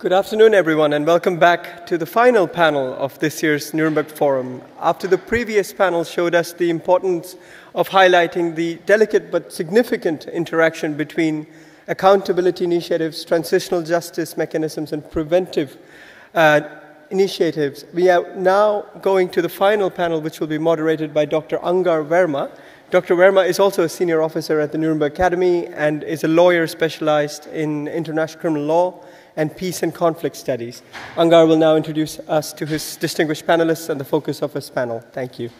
Good afternoon, everyone, and welcome back to the final panel of this year's Nuremberg Forum. After the previous panel showed us the importance of highlighting the delicate but significant interaction between accountability initiatives, transitional justice mechanisms, and preventive uh, initiatives, we are now going to the final panel, which will be moderated by Dr. Angar Verma. Dr. Verma is also a senior officer at the Nuremberg Academy and is a lawyer specialized in international criminal law and Peace and Conflict Studies. Angar will now introduce us to his distinguished panelists and the focus of his panel. Thank you.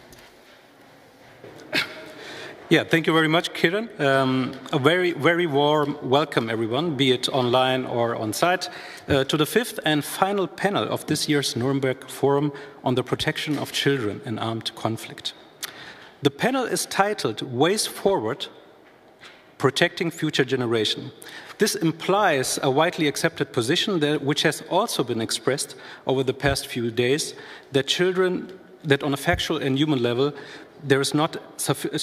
Yeah, thank you very much, Kiran. Um, a very, very warm welcome, everyone, be it online or on site, uh, to the fifth and final panel of this year's Nuremberg Forum on the Protection of Children in Armed Conflict. The panel is titled Ways Forward Protecting Future Generation. This implies a widely accepted position that, which has also been expressed over the past few days that children, that on a factual and human level, there is not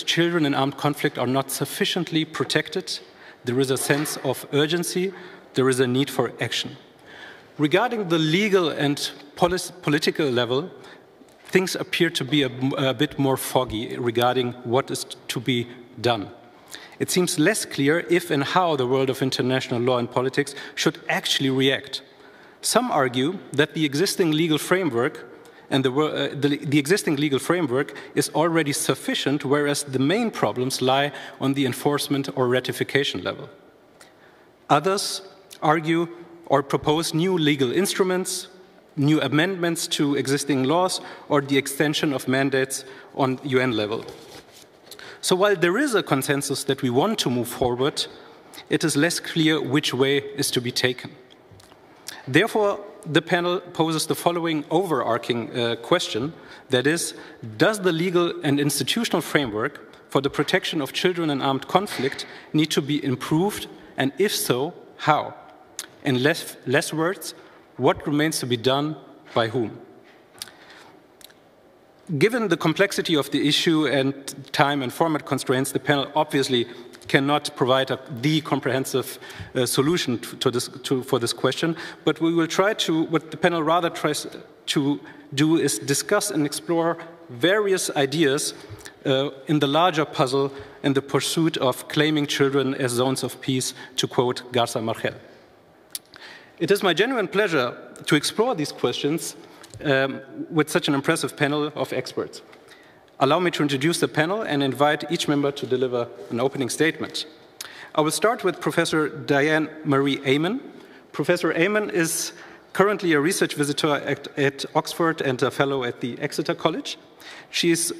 children in armed conflict are not sufficiently protected. There is a sense of urgency. There is a need for action. Regarding the legal and political level, things appear to be a, a bit more foggy regarding what is to be done it seems less clear if and how the world of international law and politics should actually react. Some argue that the existing legal framework and the, uh, the, the, existing legal framework is already sufficient, whereas the main problems lie on the enforcement or ratification level. Others argue or propose new legal instruments, new amendments to existing laws, or the extension of mandates on UN level. So while there is a consensus that we want to move forward, it is less clear which way is to be taken. Therefore, the panel poses the following overarching uh, question that is, does the legal and institutional framework for the protection of children in armed conflict need to be improved, and if so, how? In less, less words, what remains to be done by whom? Given the complexity of the issue and time and format constraints, the panel obviously cannot provide a, the comprehensive uh, solution to this, to, for this question, but we will try to, what the panel rather tries to do is discuss and explore various ideas uh, in the larger puzzle in the pursuit of claiming children as zones of peace, to quote Graça Machel. It is my genuine pleasure to explore these questions um, with such an impressive panel of experts. Allow me to introduce the panel and invite each member to deliver an opening statement. I will start with Professor Diane Marie Amann. Professor Amann is currently a research visitor at, at, Oxford and a fellow at the Exeter College. She is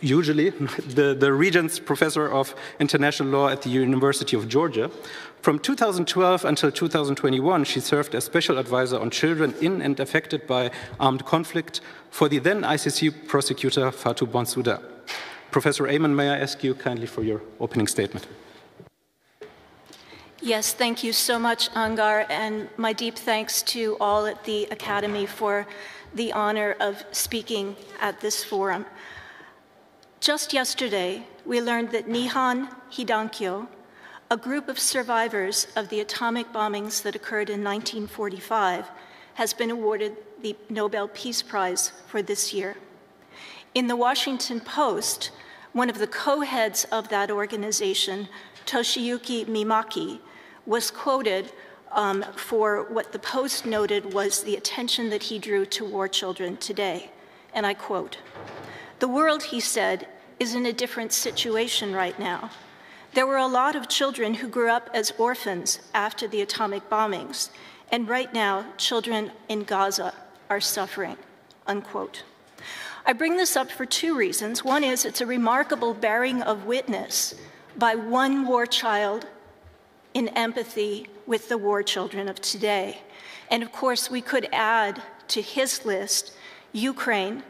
usually the, the Regents Professor of International Law at the University of Georgia. From 2012 until 2021, she served as special advisor on children in and affected by armed conflict for the then ICC prosecutor Fatou Bensouda. Professor Amann, may I ask you kindly for your opening statement? Yes, thank you so much, Angar, and my deep thanks to all at the Academy for the honor of speaking at this forum. Just yesterday, we learned that Nihon Hidankyo, a group of survivors of the atomic bombings that occurred in 1945, has been awarded the Nobel Peace Prize for this year. In the Washington Post, one of the co heads of that organization, Toshiyuki Mimaki, was quoted um, for what the Post noted was the attention that he drew to war children today. And I quote The world, he said, is in a different situation right now. There were a lot of children who grew up as orphans after the atomic bombings, and right now, children in Gaza are suffering. Unquote. I bring this up for two reasons. One is it's a remarkable bearing of witness by one war child in empathy with the war children of today. And of course, we could add to his list Ukraine,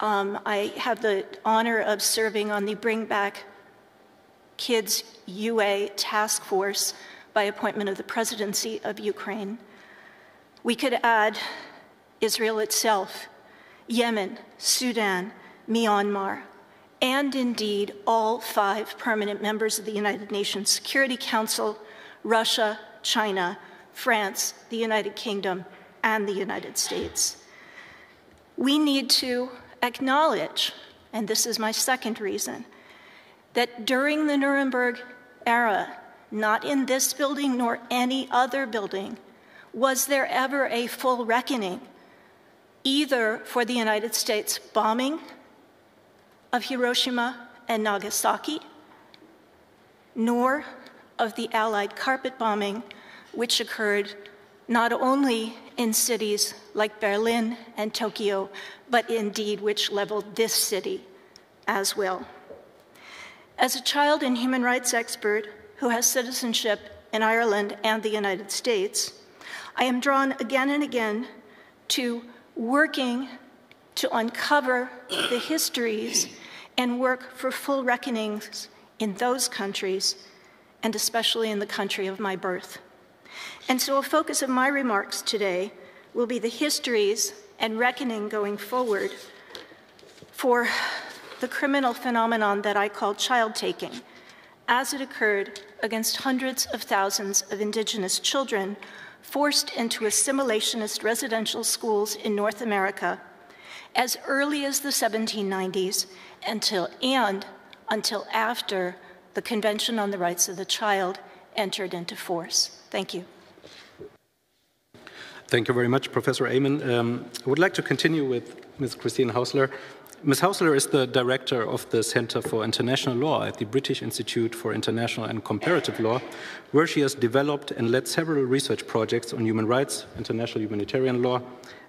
um, I have the honor of serving on the Bring Back Kids UA task force by appointment of the presidency of Ukraine. We could add Israel itself, Yemen, Sudan, Myanmar, and indeed all five permanent members of the United Nations Security Council, Russia, China, France, the United Kingdom, and the United States. We need to acknowledge, and this is my second reason, that during the Nuremberg era, not in this building nor any other building, was there ever a full reckoning, either for the United States bombing of Hiroshima and Nagasaki, nor of the Allied carpet bombing, which occurred not only in cities like Berlin and Tokyo, but indeed which leveled this city as well. As a child and human rights expert who has citizenship in Ireland and the United States, I am drawn again and again to working to uncover the histories and work for full reckonings in those countries, and especially in the country of my birth. And so, a focus of my remarks today will be the histories and reckoning going forward for the criminal phenomenon that I call child taking, as it occurred against hundreds of thousands of indigenous children forced into assimilationist residential schools in North America as early as the 1790s until, and until after the Convention on the Rights of the Child entered into force. Thank you. Thank you very much, Professor Amann. Um, I would like to continue with Ms. Christine Hausler. Ms. Hausler is the director of the Center for International Law at the British Institute for International and Comparative Law, where she has developed and led several research projects on human rights, international humanitarian law,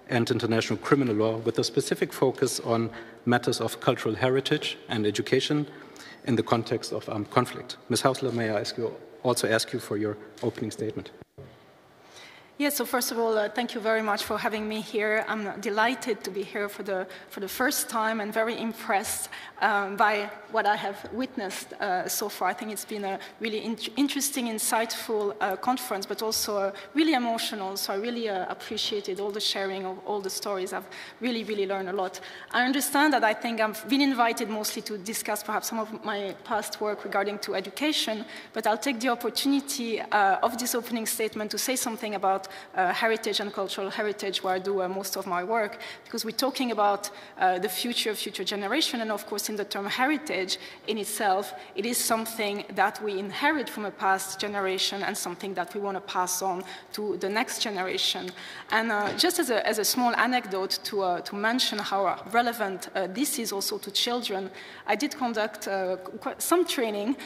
and international criminal law, with a specific focus on matters of cultural heritage and education in the context of armed conflict. Ms. Hausler, may I ask you, also ask you for your opening statement? Yes, so first of all, uh, thank you very much for having me here. I'm delighted to be here for the, for the first time and very impressed um, by what I have witnessed uh, so far. I think it's been a really in interesting, insightful uh, conference, but also uh, really emotional. So I really uh, appreciated all the sharing of all the stories. I've really, really learned a lot. I understand that I think I've been invited mostly to discuss perhaps some of my past work regarding to education, but I'll take the opportunity uh, of this opening statement to say something about uh, heritage and cultural heritage, where I do uh, most of my work, because we're talking about uh, the future of future generation, and of course, in the term heritage in itself, it is something that we inherit from a past generation and something that we want to pass on to the next generation. And uh, just as a, as a, small anecdote to, uh, to mention how relevant this is also to children, I did conduct some training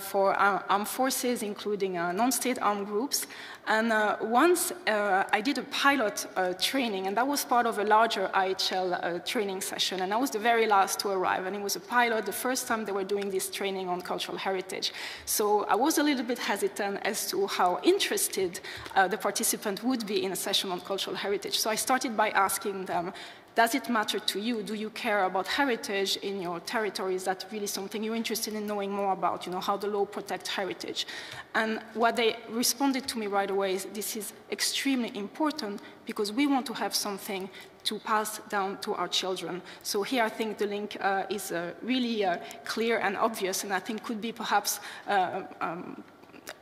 for armed forces, including non-state armed groups, and uh, once uh, I did a pilot uh, training, and that was part of a larger IHL uh, training session. And I was the very last to arrive, and it was a pilot, the first time they were doing this training on cultural heritage. So I was a little bit hesitant as to how interested uh, the participant would be in a session on cultural heritage. So I started by asking them, does it matter to you? Do you care about heritage in your territory? Is that really something you're interested in knowing more about, you know, how the law protects heritage? And what they responded to me right away is this is extremely important because we want to have something to pass down to our children. So here I think the link uh, is uh, really uh, clear and obvious and I think could be perhaps uh, um,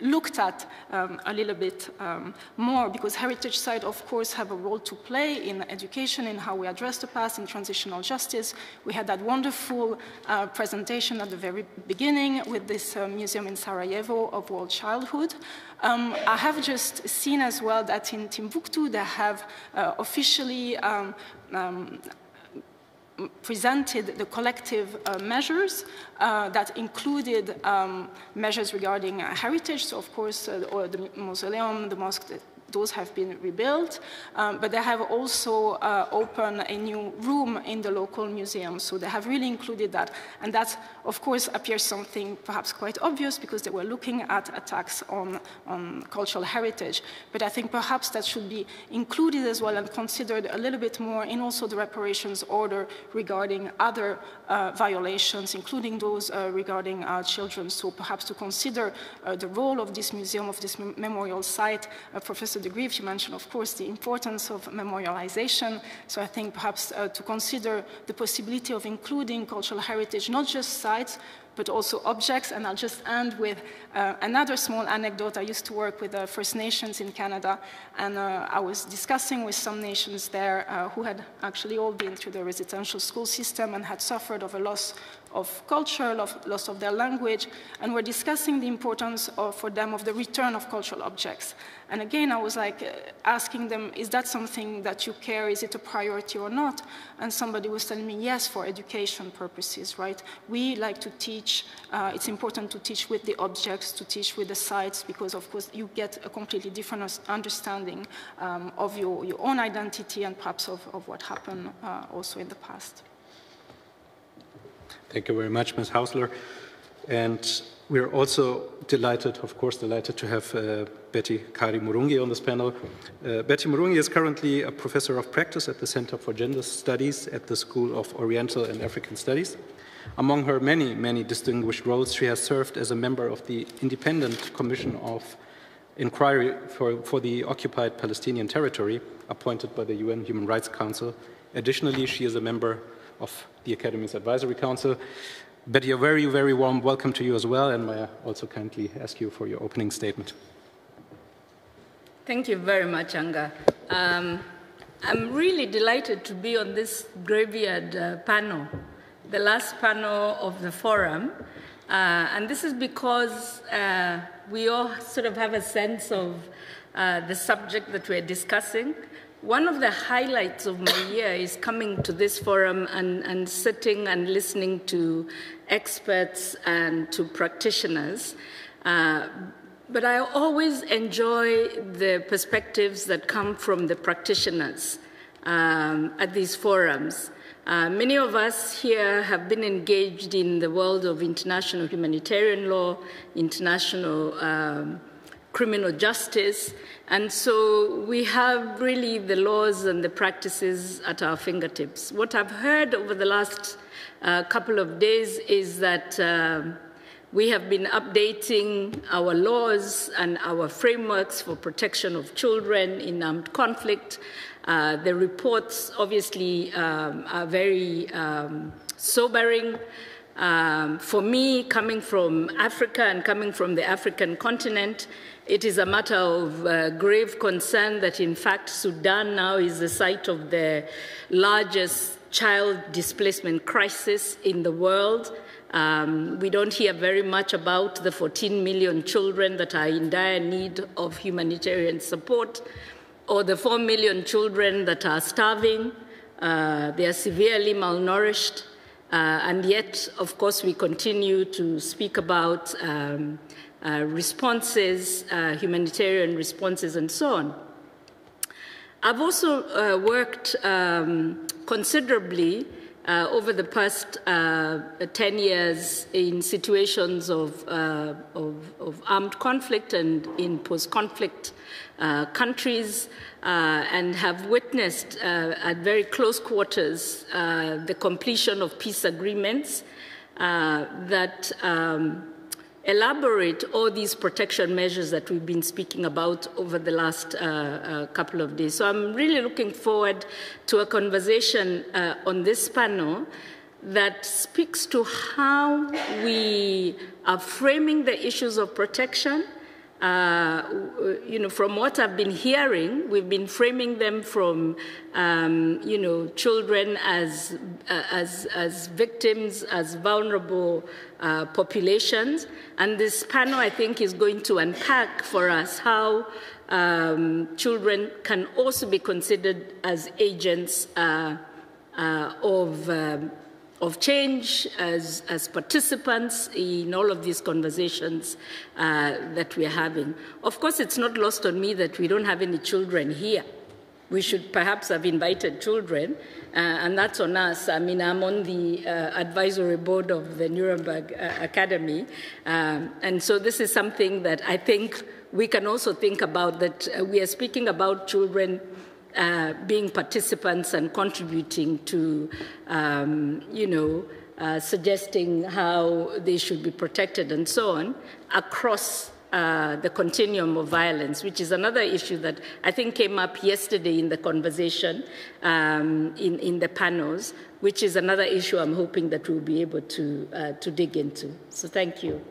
looked at um, a little bit um, more because heritage sites, of course, have a role to play in education, in how we address the past, in transitional justice. We had that wonderful uh, presentation at the very beginning with this uh, museum in Sarajevo of world childhood. Um, I have just seen as well that in Timbuktu they have uh, officially um, um, presented the collective uh, measures uh, that included um, measures regarding uh, heritage, so of course uh, the mausoleum, the mosque, those have been rebuilt, um, but they have also uh, opened a new room in the local museum. So they have really included that. And that, of course, appears something perhaps quite obvious because they were looking at attacks on, on cultural heritage. But I think perhaps that should be included as well and considered a little bit more in also the reparations order regarding other uh, violations, including those uh, regarding children. So perhaps to consider uh, the role of this museum, of this memorial site. Uh, To the Grief, you mentioned, of course, the importance of memorialization. So I think perhaps uh, to consider the possibility of including cultural heritage, not just sites, but also objects. And I'll just end with uh, another small anecdote. I used to work with the First Nations in Canada, and uh, I was discussing with some nations there uh, who had actually all been through the residential school system and had suffered of a loss of culture, loss of their language, and we're discussing the importance of, for them of the return of cultural objects. And again, I was like uh, asking them, is that something that you care? Is it a priority or not? And somebody was telling me, yes, for education purposes, right? We like to teach, uh, it's important to teach with the objects, to teach with the sites, because of course you get a completely different understanding um, of your, your own identity and perhaps of, of what happened uh, also in the past. Thank you very much, Ms. Hausler. And we're also delighted, of course, delighted to have uh, Betty Kaari Murungi on this panel. Uh, Betty Murungi is currently a professor of practice at the Center for Gender Studies at the School of Oriental and African Studies. Among her many, many distinguished roles, she has served as a member of the Independent Commission of Inquiry for, for the Occupied Palestinian Territory, appointed by the UN Human Rights Council. Additionally, she is a member of the Academy's Advisory Council. Betty, a very, very warm welcome to you as well, and may I also kindly ask you for your opening statement. Thank you very much, Angar. Um, I'm really delighted to be on this graveyard uh, panel, the last panel of the forum. Uh, and this is because uh, we all sort of have a sense of uh, the subject that we're discussing. One of the highlights of my year is coming to this forum and, and sitting and listening to experts and to practitioners. Uh, but I always enjoy the perspectives that come from the practitioners um, at these forums. Uh, many of us here have been engaged in the world of international humanitarian law, international um, criminal justice, and so we have really the laws and the practices at our fingertips. What I've heard over the last uh, couple of days is that uh, we have been updating our laws and our frameworks for protection of children in armed conflict. Uh, the reports obviously um, are very um, sobering. Um, for me, coming from Africa and coming from the African continent, it is a matter of uh, grave concern that, in fact, Sudan now is the site of the largest child displacement crisis in the world. Um, we don't hear very much about the 14 million children that are in dire need of humanitarian support, or the 4 million children that are starving. Uh, they are severely malnourished. Uh, and yet, of course, we continue to speak about um, uh, responses, uh, humanitarian responses, and so on. I've also uh, worked um, considerably uh, over the past uh, 10 years in situations of, of, of, armed conflict and in post conflict countries, and have witnessed at very close quarters the completion of peace agreements that. Um, elaborate all these protection measures that we've been speaking about over the last uh, uh, couple of days. So I'm really looking forward to a conversation uh, on this panel that speaks to how we are framing the issues of protection uh, you know, from what I've been hearing, we've been framing them from, um, you know, children as, uh, as, as victims, as vulnerable uh, populations. And this panel, I think, is going to unpack for us how um, children can also be considered as agents uh, uh, of um, of change as, as participants in all of these conversations uh, that we're having. Of course, it's not lost on me that we don't have any children here. We should perhaps have invited children, uh, and that's on us. I mean, I'm on the uh, advisory board of the Nuremberg uh, Academy, um, and so this is something that I think we can also think about that uh, we are speaking about children uh, being participants and contributing to, um, you know, uh, suggesting how they should be protected and so on across uh, the continuum of violence, which is another issue that I think came up yesterday in the conversation um, in, in the panels, which is another issue I'm hoping that we'll be able to, uh, to dig into. So thank you.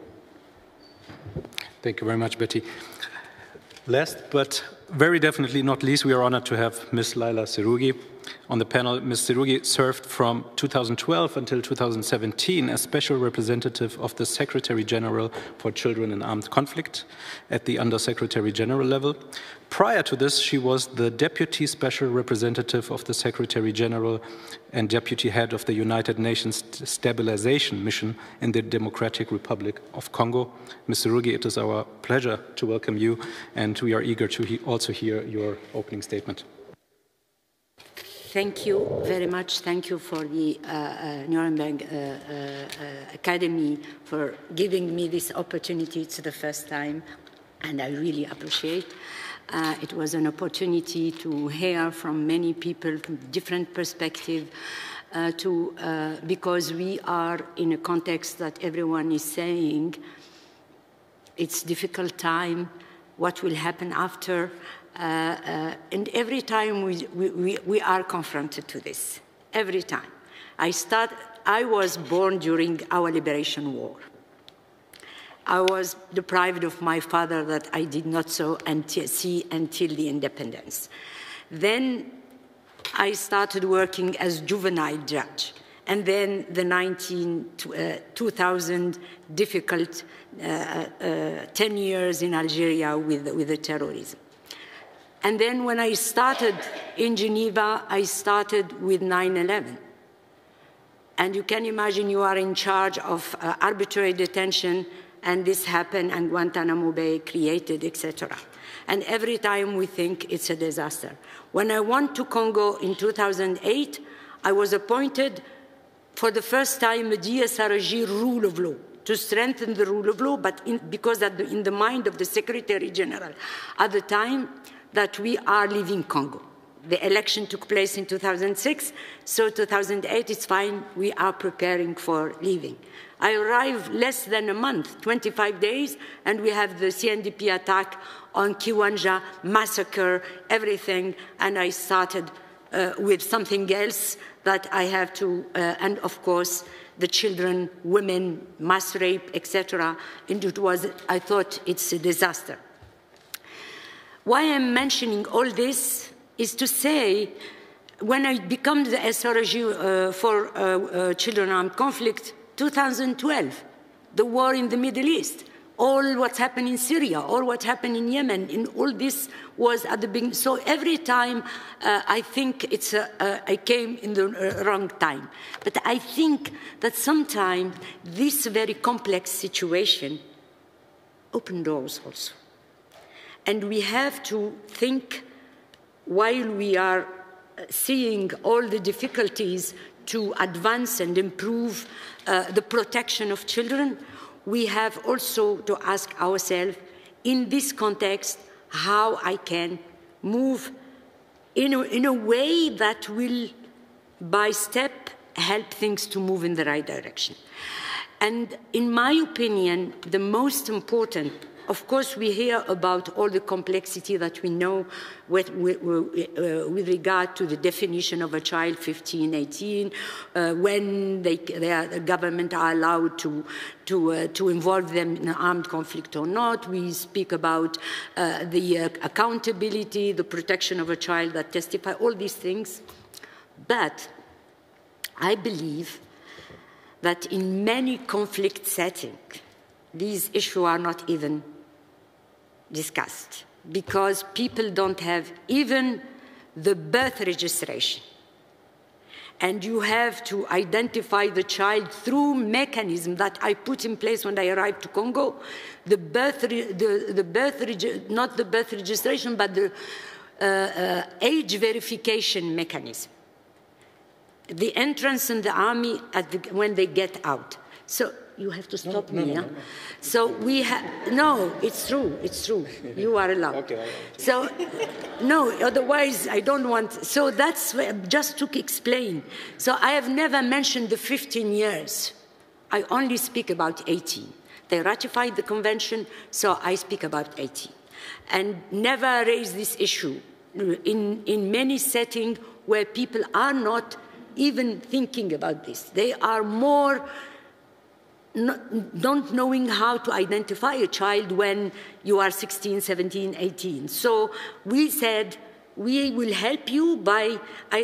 Thank you very much, Betty. Last but very definitely not least, we are honored to have Ms. Leila Zerrougui on the panel. Ms. Zerrougui served from 2012 until 2017 as Special Representative of the Secretary General for Children in Armed Conflict at the Undersecretary General level. Prior to this, she was the Deputy Special Representative of the Secretary General and Deputy Head of the United Nations Stabilization Mission in the Democratic Republic of Congo. Ms. Zerrougui, it is our pleasure to welcome you, and we are eager to he also hear your opening statement. Thank you very much. Thank you for the uh, uh, Nuremberg uh, uh Academy for giving me this opportunity. It's the first time, and I really appreciate. Uh, it was an opportunity to hear from many people from different perspectives. Uh, to because we are in a context that everyone is saying it's difficult time. What will happen after? Uh, uh, and every time we, we, we are confronted to this, every time. I, start, I was born during our liberation war. I was deprived of my father that I did not so until, see until the independence. Then I started working as juvenile judge. And then the 19, uh, 2000 difficult uh, uh, 10 years in Algeria with, with the terrorism. And then when I started in Geneva, I started with 9 11. And you can imagine you are in charge of uh, arbitrary detention, and this happened, and Guantanamo Bay created, etc. And every time we think it's a disaster. When I went to Congo in 2008, I was appointed for the first time a DSRG rule of law to strengthen the rule of law, but in, because the, in the mind of the Secretary General at the time, that we are leaving Congo. The election took place in 2006, so 2008 is fine, we are preparing for leaving. I arrived less than a month, 25 days, and we have the CNDP attack on Kiwanja, massacre, everything, and I started uh, with something else that I have to, uh, and of course, the children, women, mass rape, etc. And it was, I thought it's a disaster. Why I'm mentioning all this is to say, when I became the SRG uh, for uh, uh, children armed conflict, 2012, the war in the Middle East, all what's happened in Syria, all what happened in Yemen, in all this was at the beginning. So every time uh, I think it's I came in the uh, wrong time. But I think that sometimes this very complex situation open doors also. And we have to think, while we are uh, seeing all the difficulties to advance and improve uh, the protection of children, we have also to ask ourselves, in this context, how I can move in a, in a way that will, by step, help things to move in the right direction. And in my opinion, the most important of course, we hear about all the complexity that we know with, with, uh, with regard to the definition of a child, 15, 18, uh, when they, are, the government are allowed to, to, uh, to involve them in an armed conflict or not. We speak about uh, the uh, accountability, the protection of a child that testify, all these things. But I believe that in many conflict settings, these issues are not even discussed because people don't have even the birth registration. And you have to identify the child through mechanism that I put in place when I arrived to Congo. The birth, the, the birth not the birth registration, but the uh, uh, age verification mechanism. The entrance in the army the, when they get out. So you have to stop no, me. No, no, so we have, no, it's true, it's true. You are allowed. Okay, so, no, otherwise I don't want, so that's just to explain. So I have never mentioned the 15 years I only speak about 18. They ratified the convention, so I speak about 18. And never raise this issue in, in many settings where people are not even thinking about this. They are more not, knowing how to identify a child when you are 16, 17, 18. So we said we will help you by uh,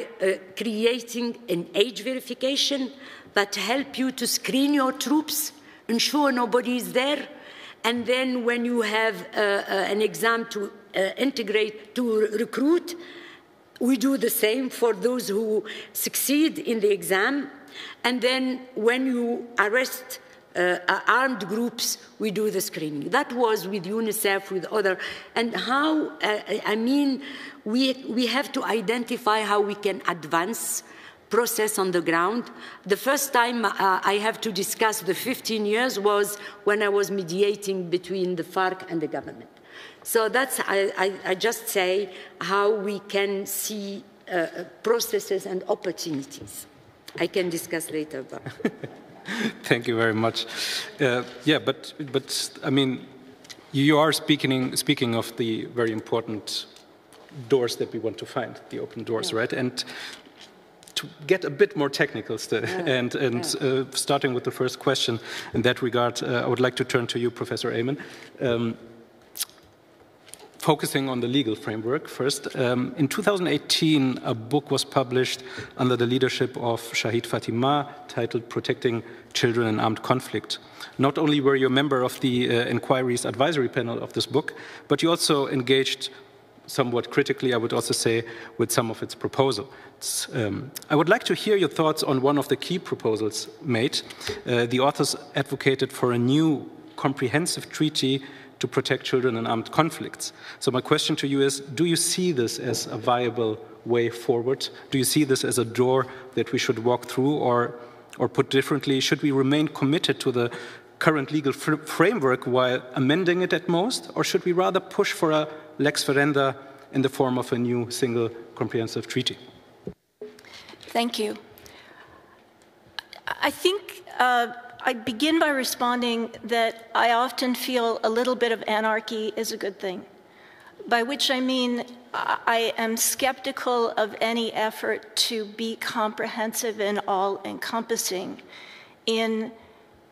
creating an age verification that help you to screen your troops, ensure nobody is there, and then when you have uh, uh, an exam to uh, integrate, to recruit, we do the same for those who succeed in the exam. And then when you arrest uh, armed groups, we do the screening. That was with UNICEF, with other, and how, uh, I mean, we, we have to identify how we can advance process on the ground. The first time uh, I have to discuss the 15 years was when I was mediating between the FARC and the government. So that's, I, I, I just say how we can see uh, processes and opportunities. I can discuss later. But. Thank you very much. Uh, yeah, but, but I mean, you are speaking, speaking of the very important doors that we want to find, the open doors, yeah. right? And to get a bit more technical still, yeah. and, and yeah. uh, starting with the first question in that regard, uh, I would like to turn to you, Professor Amann. Um, focusing on the legal framework first. Um, in 2018, a book was published under the leadership of Shaheed Fatima titled Protecting Children in Armed Conflict. Not only were you a member of the uh, inquiry's advisory panel of this book, but you also engaged somewhat critically, I would also say, with some of its proposals. Um, I would like to hear your thoughts on one of the key proposals made. Uh, the authors advocated for a new comprehensive treaty to protect children in armed conflicts. So my question to you is, do you see this as a viable way forward? Do you see this as a door that we should walk through or, or put differently, should we remain committed to the current legal fr framework while amending it at most, or should we rather push for a lex ferenda in the form of a new single comprehensive treaty? Thank you. I think uh, I begin by responding that I often feel a little bit of anarchy is a good thing, by which I mean I am skeptical of any effort to be comprehensive and all encompassing in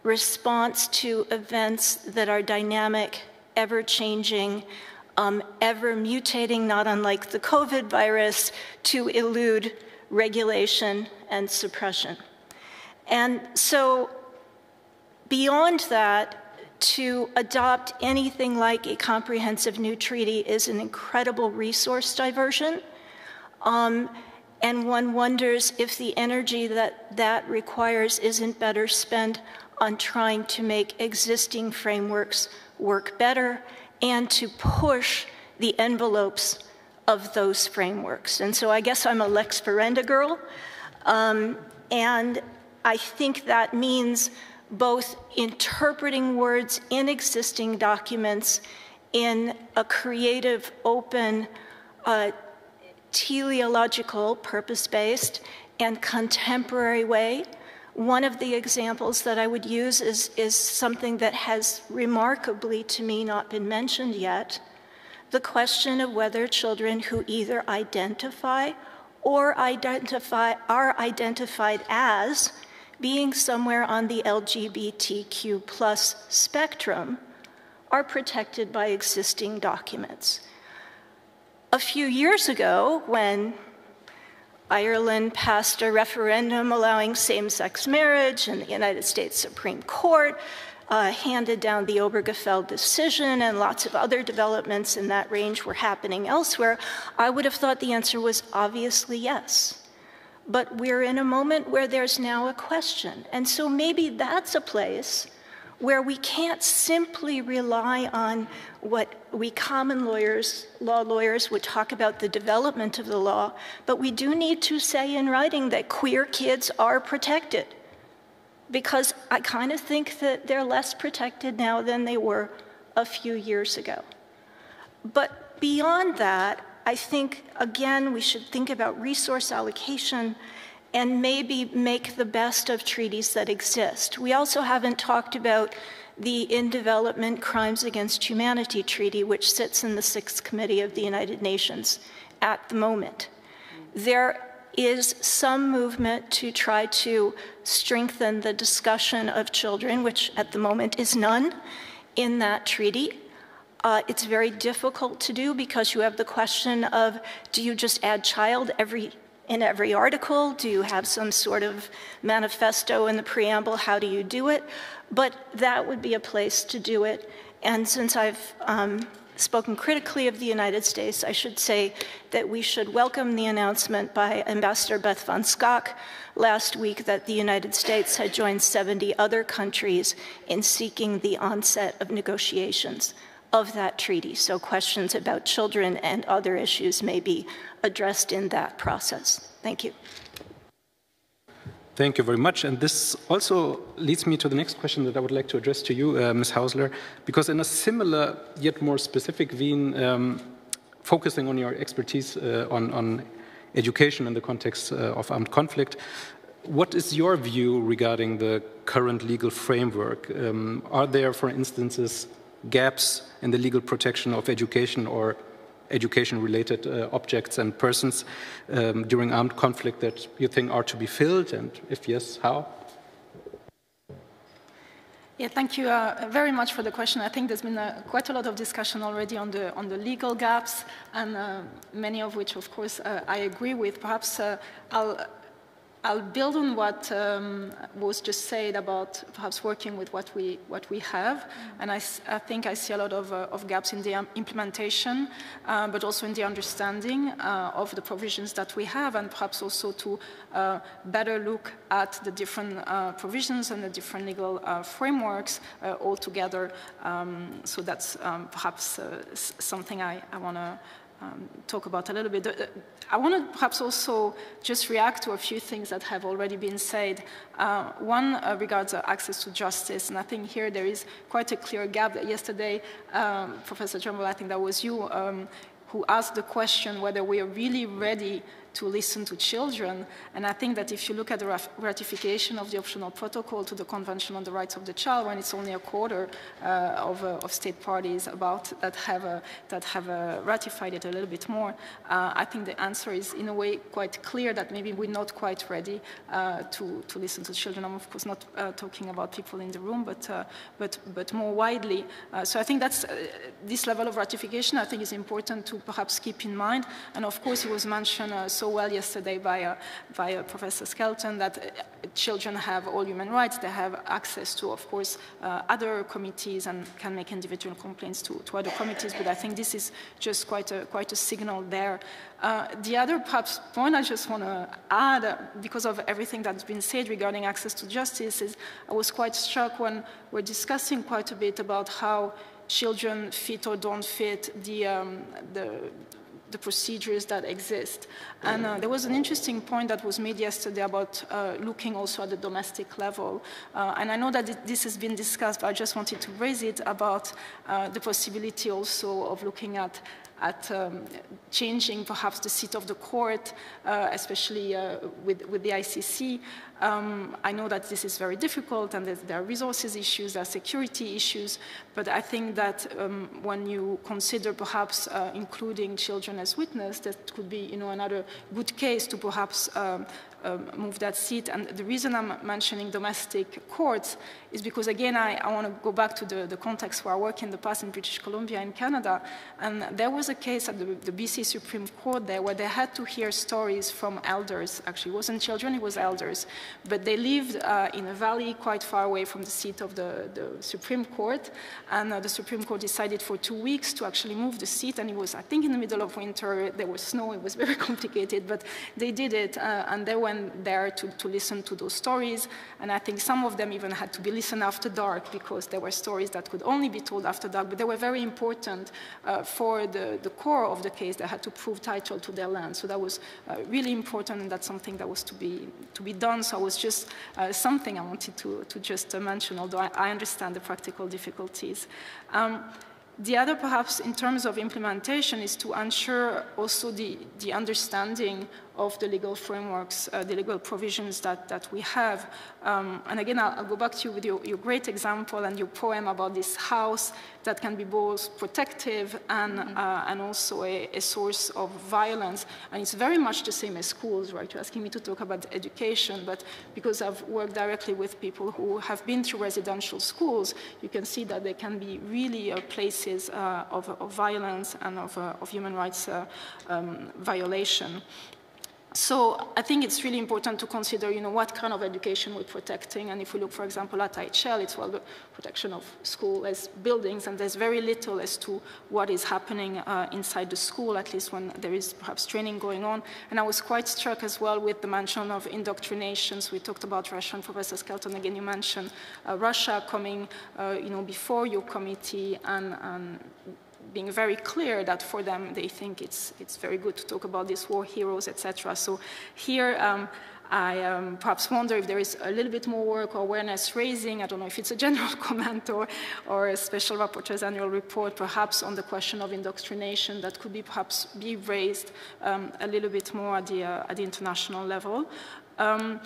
response to events that are dynamic, ever changing, um, ever mutating, not unlike the COVID virus, to elude regulation and suppression. And so Beyond that, to adopt anything like a comprehensive new treaty is an incredible resource diversion. Um, and one wonders if the energy that that requires isn't better spent on trying to make existing frameworks work better and to push the envelopes of those frameworks. And so I guess I'm a Lex Ferenda girl. Um, and I think that means both interpreting words in existing documents in a creative, open, uh, teleological, purpose based, and contemporary way. One of the examples that I would use is, is something that has remarkably to me not been mentioned yet the question of whether children who either identify or identify, are identified as being somewhere on the LGBTQ plus spectrum are protected by existing documents. A few years ago, when Ireland passed a referendum allowing same sex marriage, and the United States Supreme Court uh, handed down the Obergefell decision, and lots of other developments in that range were happening elsewhere, I would have thought the answer was obviously yes but we're in a moment where there's now a question. And so maybe that's a place where we can't simply rely on what we common lawyers, law lawyers, would talk about the development of the law, but we do need to say in writing that queer kids are protected. Because I kind of think that they're less protected now than they were a few years ago. But beyond that, I think, again, we should think about resource allocation and maybe make the best of treaties that exist. We also haven't talked about the In Development Crimes Against Humanity Treaty, which sits in the Sixth Committee of the United Nations at the moment. There is some movement to try to strengthen the discussion of children, which at the moment is none in that treaty. Uh, it's very difficult to do because you have the question of do you just add child every in every article? Do you have some sort of manifesto in the preamble? How do you do it? But that would be a place to do it. And since I've um, spoken critically of the United States, I should say that we should welcome the announcement by Ambassador Beth van Schaack last week that the United States had joined 70 other countries in seeking the onset of negotiations of that treaty. So questions about children and other issues may be addressed in that process. Thank you. Thank you very much. And this also leads me to the next question that I would like to address to you, uh, Ms. Hausler, because in a similar yet more specific vein, um, focusing on your expertise uh, on, on, education in the context uh, of armed conflict, what is your view regarding the current legal framework? Um, are there, for instances, gaps in the legal protection of education or education-related uh, objects and persons um, during armed conflict that you think are to be filled, and if yes, how? Yeah, thank you uh, very much for the question. I think there's been uh, quite a lot of discussion already on the on the legal gaps, and uh, many of which, of course, uh, I agree with. Perhaps uh, I'll I'll build on what um, was just said about perhaps working with what we, what we have. Mm -hmm. And I, I, think I see a lot of, uh, of gaps in the implementation, uh, but also in the understanding uh, of the provisions that we have, and perhaps also to uh, better look at the different uh, provisions and the different legal uh, frameworks all together. Um, so that's um, perhaps something I, I want to um, talk about a little bit. I want to perhaps also just react to a few things that have already been said. Uh, one uh, regards uh, access to justice, and I think here there is quite a clear gap. That yesterday, um, Professor Jumbo, I think that was you, um, who asked the question whether we are really ready to listen to children. And I think that if you look at the ratification of the optional protocol to the Convention on the Rights of the Child, when it's only a quarter uh, of, uh, of, state parties about that have, uh, that have uh, ratified it a little bit more, uh, I think the answer is in a way quite clear that maybe we're not quite ready uh, to, to listen to children. I'm of course not talking about people in the room, but, but, but more widely. so I think that's this level of ratification I think is important to perhaps keep in mind. And of course it was mentioned so well yesterday by, by Professor Skelton that uh, children have all human rights. They have access to, of course, uh, other committees and can make individual complaints to, to other committees. But I think this is just quite a, quite a signal there. Uh, the other perhaps point I just want to add, because of everything that's been said regarding access to justice, is I was quite struck when we're discussing quite a bit about how children fit or don't fit the, um, the the procedures that exist. And uh, there was an interesting point that was made yesterday about uh, looking also at the domestic level. Uh, and I know that this has been discussed, but I just wanted to raise it about uh, the possibility also of looking at at um, changing perhaps the seat of the court, uh, especially uh, with, with the ICC. Um, I know that this is very difficult and there are resources issues, there are security issues, but I think that um, when you consider perhaps uh, including children as witness, that could be you know, another good case to perhaps um, move that seat. And the reason I'm mentioning domestic courts is because, again, I, I want to go back to the, the, context where I worked in the past in British Columbia in Canada. And there was a case at the, the BC Supreme Court there where they had to hear stories from elders. Actually, it wasn't children, it was elders. But they lived uh, in a valley quite far away from the seat of the, the Supreme Court. And uh, the Supreme Court decided for two weeks to actually move the seat. And it was, I think, in the middle of winter. There was snow. It was very complicated. But they did it. Uh, and they went there to, to listen to those stories. And I think some of them even had to be listened after dark because there were stories that could only be told after dark, but they were very important uh, for the, the core of the case. They had to prove title to their land. So that was uh, really important, and that's something that was to be, to be done. So it was just uh, something I wanted to, to just uh, mention, although I, I, understand the practical difficulties. Um, the other, perhaps, in terms of implementation, is to ensure also the, the understanding of the legal frameworks, uh, the legal provisions that, that we have. Um, and again, I'll, I'll, go back to you with your, your, great example and your poem about this house that can be both protective and, mm-hmm. uh, and also a, a, source of violence. And it's very much the same as schools, right? You're asking me to talk about education, but because I've worked directly with people who have been through residential schools, you can see that they can be really uh, places uh, of, of, violence and of, uh, of human rights uh, um, violation. So I think it's really important to consider, you know, what kind of education we're protecting. And if we look, for example, at IHL, it's well the protection of school as buildings, and there's very little as to what is happening uh, inside the school, at least when there is perhaps training going on. And I was quite struck as well with the mention of indoctrinations. We talked about Russia, and Professor Skelton, again, you mentioned uh, Russia coming, uh, you know, before your committee and, and being very clear that for them they think it's, it's very good to talk about these war heroes, etc. So here um, I um, perhaps wonder if there is a little bit more work or awareness raising. I don't know if it's a general comment or, or a special rapporteur's annual report, perhaps on the question of indoctrination that could be perhaps be raised um, a little bit more at the, uh, at the international level. Um,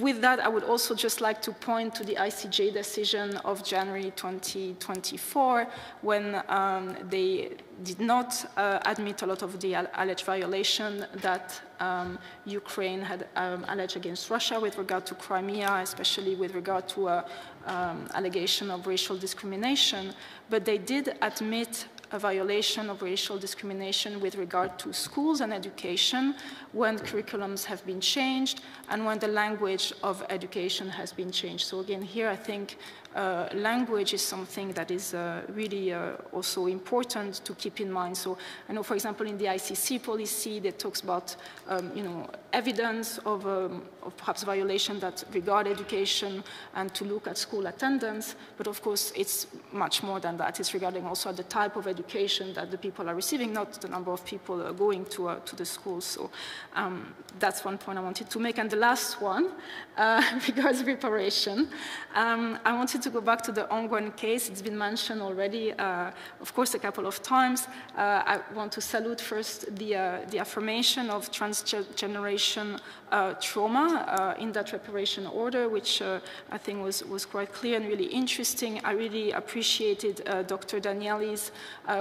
with that, I would also just like to point to the ICJ decision of January 2024 when um, they did not uh, admit a lot of the alleged violation that um, Ukraine had um, alleged against Russia with regard to Crimea, especially with regard to a um, allegation of racial discrimination. But they did admit a violation of racial discrimination with regard to schools and education when curriculums have been changed and when the language of education has been changed. So again, here I think uh, language is something that is uh, really uh, also important to keep in mind. So I know, for example, in the ICC policy that talks about, um, you know, evidence of, um, of, perhaps violation that regard education and to look at school attendance, but of course it's much more than that. It's regarding also the type of education that the people are receiving, not the number of people going to, uh, to the schools. So um, that's one point I wanted to make. And the last one uh, regards reparation. Um, I wanted to go back to the Ongwen case. It's been mentioned already, uh, of course, a couple of times. Uh, I want to salute first the, uh, the affirmation of transgeneration uh, trauma uh, in that reparation order, which I think was, was quite clear and really interesting. I really appreciated Dr. Danieli's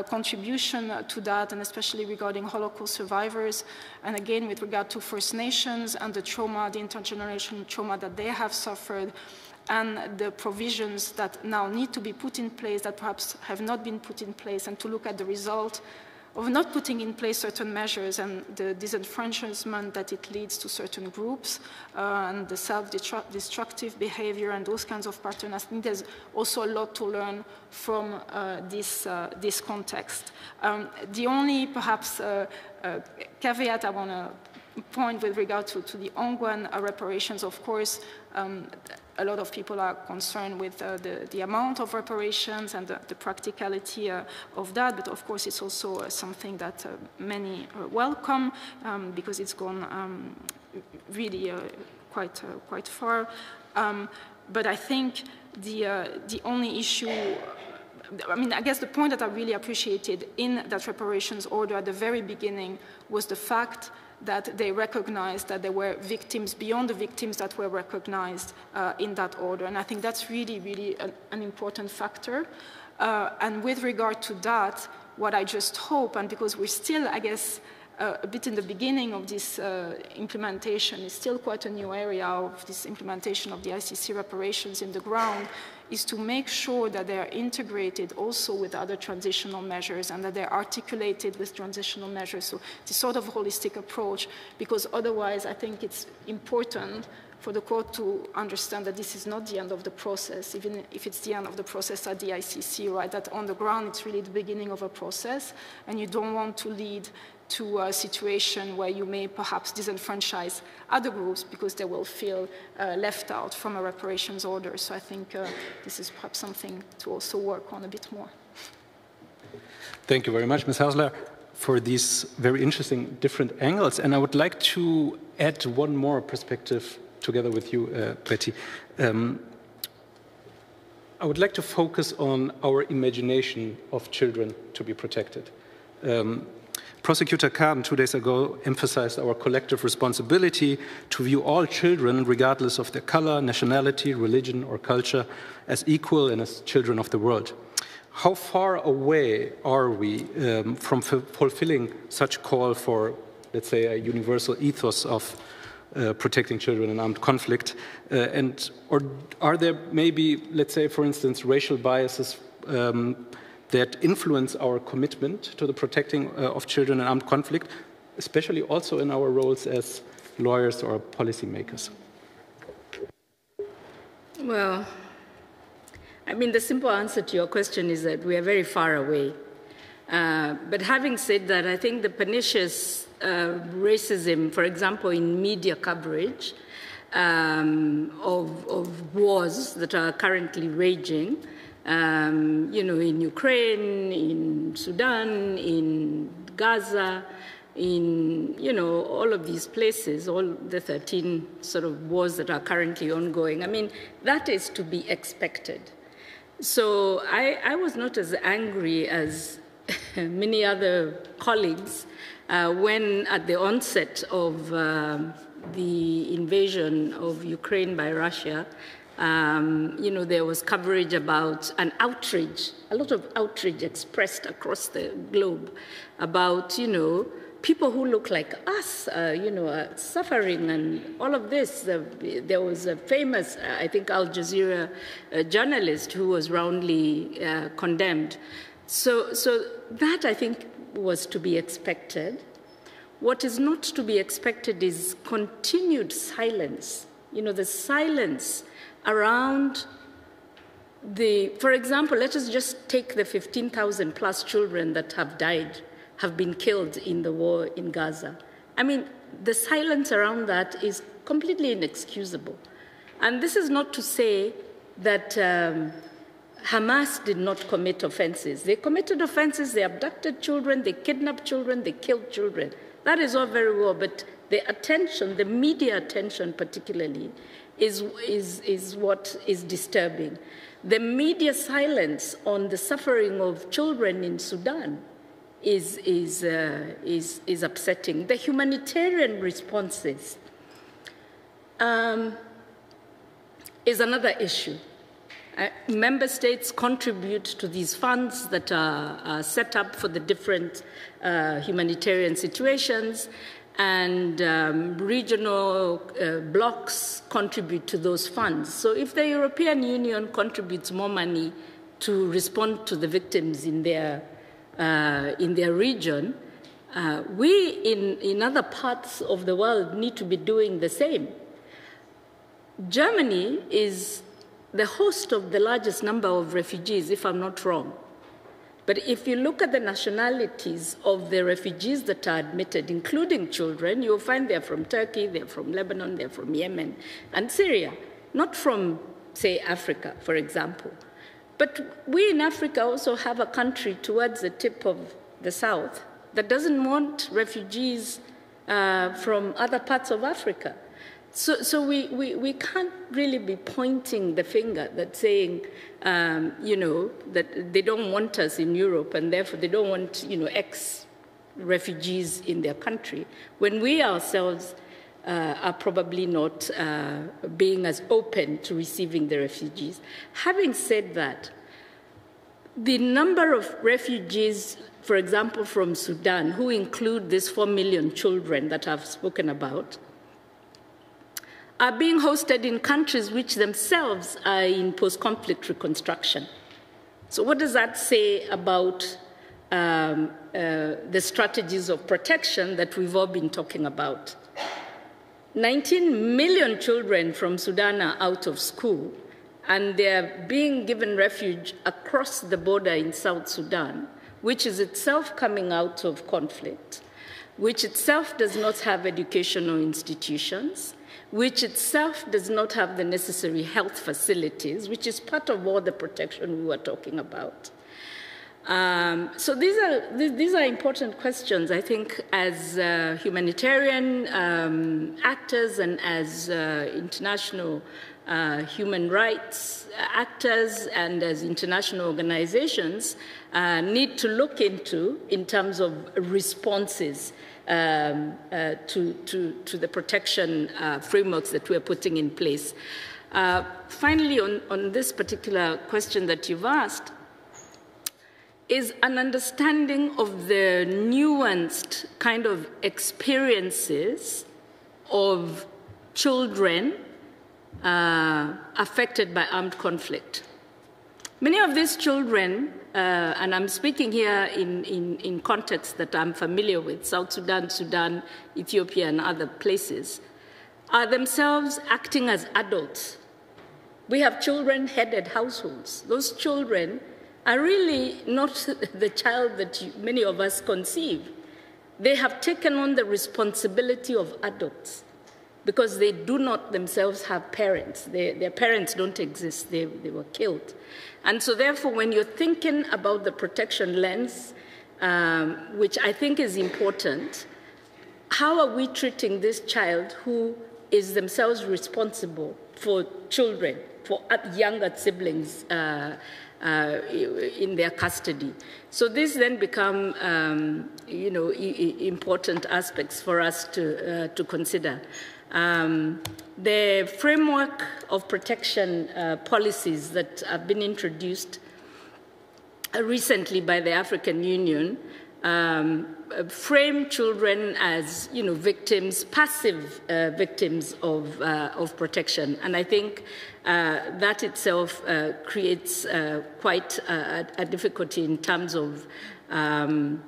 contribution to that, and especially regarding Holocaust survivors. And again, with regard to First Nations and the trauma, the intergenerational trauma that they have suffered, and the provisions that now need to be put in place that perhaps have not been put in place, and to look at the result of not putting in place certain measures and the disenfranchisement that it leads to certain groups uh, and the self-destructive behavior and those kinds of patterns. I think there's also a lot to learn from uh, this, uh, this context. Um, the only perhaps uh, uh, caveat I want to point with regard to, to the ongoing reparations, of course, um, a lot of people are concerned with uh, the, the, amount of reparations and the, the practicality uh, of that, but of course it's also uh, something that uh, many uh, welcome um, because it's gone um, really uh, quite, quite far. Um, but I think the, the only issue I mean, I guess the point that I really appreciated in that reparations order at the very beginning was the fact that they recognized that there were victims beyond the victims that were recognized uh, in that order. And I think that's really, really an, an important factor. Uh, and with regard to that, what I just hope, and because we're still, I guess, uh, a bit in the beginning of this uh, implementation, it's still quite a new area of this implementation of the ICC reparations in the ground, is to make sure that they are integrated also with other transitional measures and that they're articulated with transitional measures. So this sort of holistic approach, because otherwise I think it's important for the court to understand that this is not the end of the process, even if it's the end of the process at the ICC, right? That on the ground it's really the beginning of a process, and you don't want to lead to a situation where you may perhaps disenfranchise other groups because they will feel uh, left out from a reparations order. So I think uh, this is perhaps something to also work on a bit more. Thank you very much, Ms. Hausler, for these very interesting different angles. And I would like to add one more perspective together with you, uh, Betty. Um, I would like to focus on our imagination of children to be protected. Um, Prosecutor Khan, two days ago, emphasized our collective responsibility to view all children, regardless of their color, nationality, religion, or culture, as equal and as children of the world. How far away are we um, from fulfilling such call for, let's say, a universal ethos of uh, protecting children in armed conflict? Uh, and or are there maybe, let's say, for instance, racial biases um, that influence our commitment to the protecting uh, of children in armed conflict, especially also in our roles as lawyers or policymakers? Well, I mean, the simple answer to your question is that we are very far away. Uh, but having said that, I think the pernicious racism, for example, in media coverage um, of, of, wars that are currently raging, um, you know, in Ukraine, in Sudan, in Gaza, in, you know, all of these places, all the 13 sort of wars that are currently ongoing. I mean, that is to be expected. So I, I was not as angry as many other colleagues uh, when, at the onset of uh, the invasion of Ukraine by Russia, um, you know, there was coverage about an outrage, a lot of outrage expressed across the globe about, you know, people who look like us, uh, you know, uh, suffering and all of this. Uh, there was a famous, uh, I think, Al Jazeera journalist who was roundly condemned. So, so that, I think, was to be expected. What is not to be expected is continued silence. You know, the silence around the, for example, let us just take the 15,000 plus children that have died have been killed in the war in Gaza. I mean, the silence around that is completely inexcusable. And this is not to say that um, Hamas did not commit offenses. They committed offenses, they abducted children, they kidnapped children, they killed children. That is all very well, but the attention, the media attention particularly, is, is, is what is disturbing. The media silence on the suffering of children in Sudan is, is, uh, is, is upsetting. The humanitarian responses um, is another issue. Uh, member states contribute to these funds that are, are set up for the different uh, humanitarian situations, and um, regional uh, blocks contribute to those funds. So, if the European Union contributes more money to respond to the victims in their uh, in their region, uh, we in, in other parts of the world need to be doing the same. Germany is the host of the largest number of refugees, if I'm not wrong. But if you look at the nationalities of the refugees that are admitted, including children, you'll find they're from Turkey, they're from Lebanon, they're from Yemen, and Syria, not from, say, Africa, for example. But we in Africa also have a country towards the tip of the south that doesn't want refugees uh, from other parts of Africa. So, so we, we, we can't really be pointing the finger that saying, um, you know, that they don't want us in Europe and therefore they don't want, you know, ex refugees in their country, when we ourselves uh, are probably not uh, being as open to receiving the refugees. Having said that, the number of refugees, for example, from Sudan, who include these 4 million children that I've spoken about, are being hosted in countries which themselves are in post conflict reconstruction. So, what does that say about um, uh, the strategies of protection that we've all been talking about? 19 million children from Sudan are out of school, and they're being given refuge across the border in South Sudan, which is itself coming out of conflict, which itself does not have educational institutions, which itself does not have the necessary health facilities, which is part of all the protection we were talking about. Um, so these are these are important questions. I think as uh, humanitarian um, actors and as uh, international uh, human rights actors and as international organizations uh, need to look into in terms of responses um, uh, to, to, to, the protection uh, frameworks that we're putting in place. Uh, finally, on, on this particular question that you've asked, is an understanding of the nuanced kind of experiences of children uh, affected by armed conflict. Many of these children, uh, and I'm speaking here in, in, in contexts that I'm familiar with South Sudan, Sudan, Ethiopia, and other places, are themselves acting as adults. We have children headed households. Those children are really not the child that you, many of us conceive. They have taken on the responsibility of adults because they do not themselves have parents. They, their parents don't exist, they, they were killed. And so, therefore, when you're thinking about the protection lens, um, which I think is important, how are we treating this child who is themselves responsible for children, for younger siblings? Uh, uh, in their custody. So these then become, um, you know, important aspects for us to, uh, to consider. Um, the framework of protection uh, policies that have been introduced uh, recently by the African Union um, frame children as you know victims, passive uh, victims of uh, of protection, and I think uh, that itself uh, creates uh, quite a, a, difficulty in terms of um,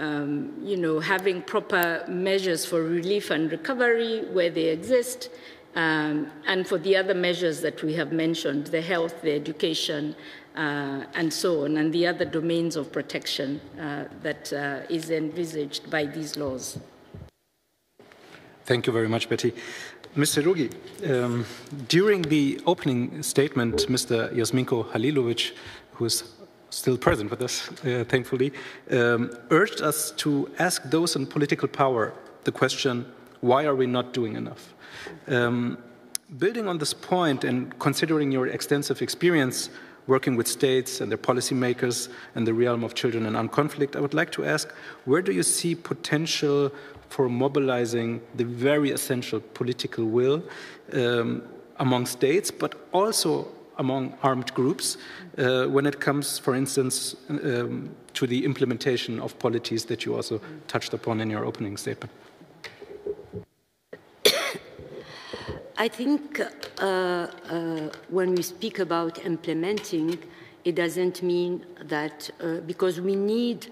um, you know, having proper measures for relief and recovery where they exist, um, and for the other measures that we have mentioned, the health, the education, uh, and so on, and the other domains of protection uh, that uh, is envisaged by these laws. Thank you very much, Betty. Ms. Zerrougui, um, during the opening statement, Mr. Jasminko Halilović, who is still present with us, uh, thankfully, um, urged us to ask those in political power the question why are we not doing enough? Um, building on this point and considering your extensive experience working with states and their policymakers in the realm of children and armed conflict, I would like to ask where do you see potential for mobilizing the very essential political will um, among states, but also among armed groups uh, when it comes, for instance, um, to the implementation of policies that you also touched upon in your opening statement? I think uh, uh, when we speak about implementing, it doesn't mean that uh, because we need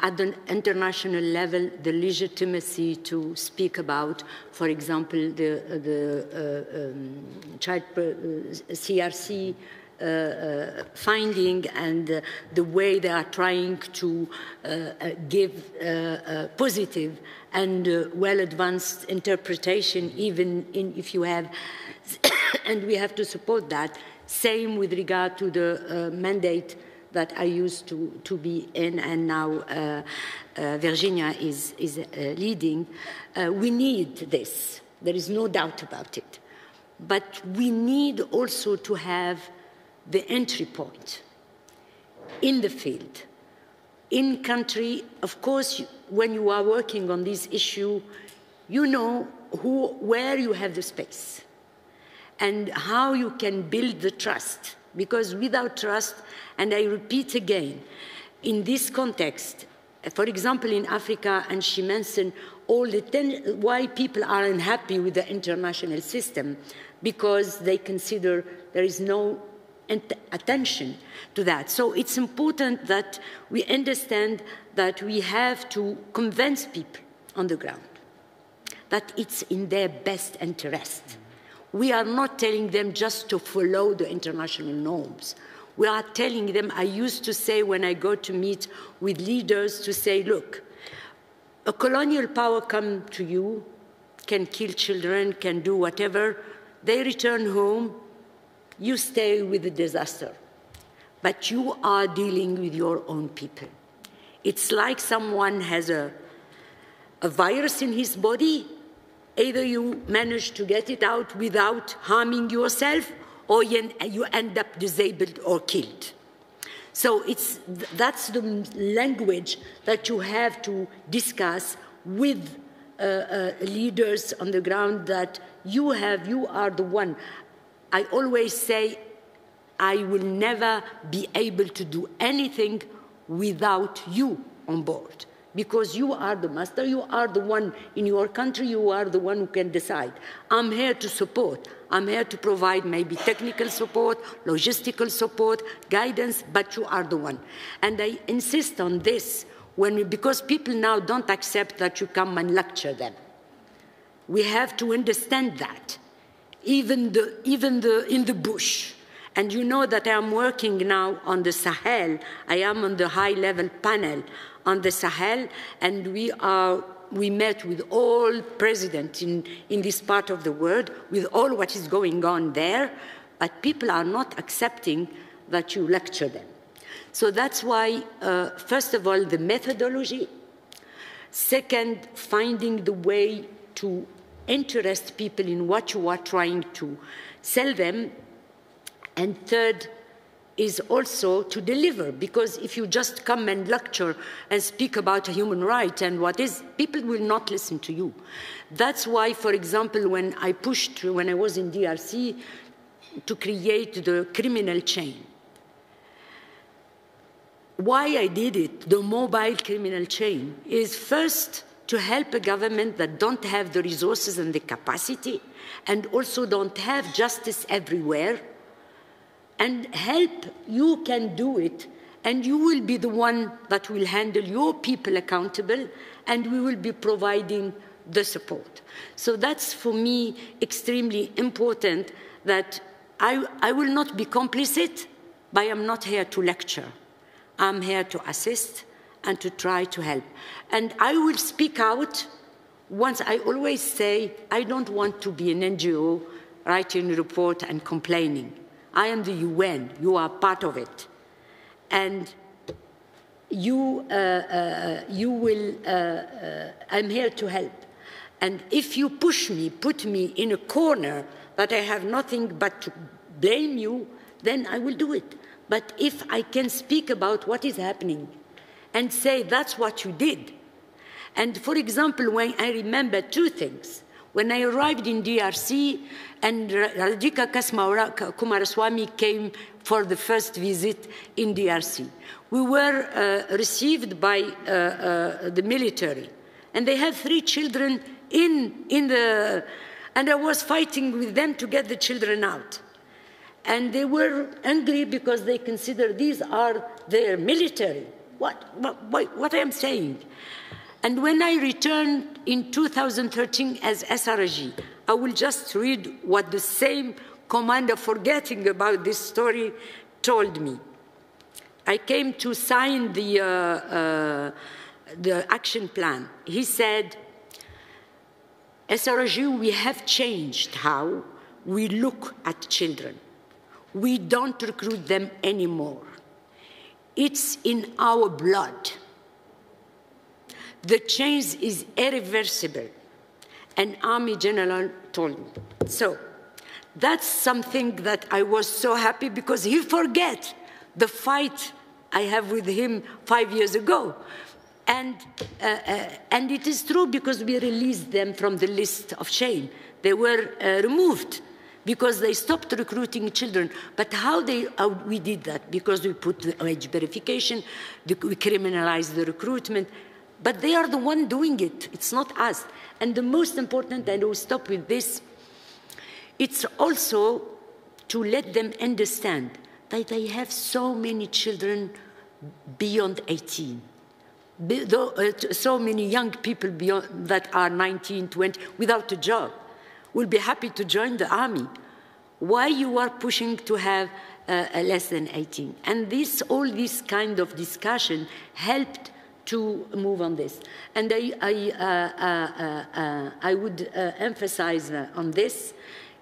at an international level the legitimacy to speak about, for example, the, the uh, um, child CRC uh, uh, finding and uh, the way they are trying to uh, uh, give uh, positive and well advanced interpretation, even in, if you have, and we have to support that. Same with regard to the mandate that I used to, to be in, and now uh, uh, Virginia is, is uh, leading. Uh, we need this. There is no doubt about it. But we need also to have the entry point in the field. In country, of course, when you are working on this issue, you know who, where you have the space and how you can build the trust. Because without trust, and I repeat again, in this context, for example, in Africa, and she mentioned all the ten, why people are unhappy with the international system, because they consider there is no attention to that. So it's important that we understand that we have to convince people on the ground that it's in their best interest. We are not telling them just to follow the international norms. We are telling them, I used to say when I go to meet with leaders to say, look, a colonial power come to you, can kill children, can do whatever. They return home, you stay with the disaster. But you are dealing with your own people. It's like someone has a, a virus in his body Either you manage to get it out without harming yourself, or you end up disabled or killed. So it's, that's the language that you have to discuss with uh, uh, leaders on the ground that you have, you are the one. I always say, I will never be able to do anything without you on board because you are the master, you are the one in your country, you are the one who can decide. I'm here to support. I'm here to provide maybe technical support, logistical support, guidance, but you are the one. And I insist on this when, because people now don't accept that you come and lecture them. We have to understand that, even, the, even the, in the bush. And you know that I am working now on the Sahel. I am on the high level panel on the Sahel, and we are we met with all presidents in, in this part of the world, with all what is going on there, but people are not accepting that you lecture them. So that's why, uh, first of all, the methodology. Second, finding the way to interest people in what you are trying to sell them. And third, is also to deliver because if you just come and lecture and speak about a human rights and what is people will not listen to you. That's why for example when i pushed when i was in drc to create the criminal chain why i did it the mobile criminal chain is first to help a government that don't have the resources and the capacity and also don't have justice everywhere and help, you can do it. And you will be the one that will handle your people accountable, and we will be providing the support. So that's for me extremely important that I, I will not be complicit, but I am not here to lecture. I'm here to assist and to try to help. And I will speak out once I always say I don't want to be an NGO writing a report and complaining. I am the UN, you are part of it. And you, uh, uh, you will, uh, uh, I'm here to help. And if you push me, put me in a corner that I have nothing but to blame you, then I will do it. But if I can speak about what is happening and say that's what you did, and for example, when I remember two things, when I arrived in DRC and Radhika Coomaraswamy came for the first visit in DRC, we were uh, received by uh, uh, the military. And they had three children in, in the, and I was fighting with them to get the children out. And they were angry because they consider these are their military. What, what, what I am saying? And when I returned in 2013 as SRG, I will just read what the same commander, forgetting about this story, told me. I came to sign the, uh, uh, the action plan. He said, SRG, we have changed how we look at children. We don't recruit them anymore. It's in our blood. The change is irreversible. An army general told me. So that's something that I was so happy because he forget the fight I have with him five years ago. And, uh, uh, and it is true because we released them from the list of shame. They were uh, removed because they stopped recruiting children. But how, they, how we did that? Because we put the age verification, we criminalized the recruitment, but they are the one doing it. It's not us. And the most important, and we'll stop with this, it's also to let them understand that they have so many children beyond 18. Uh, so many young people beyond, that are 19, 20, without a job, will be happy to join the army. Why you are pushing to have uh, less than 18? And this, all this kind of discussion helped to move on this. And I, I, uh, uh, uh, I would emphasize on this.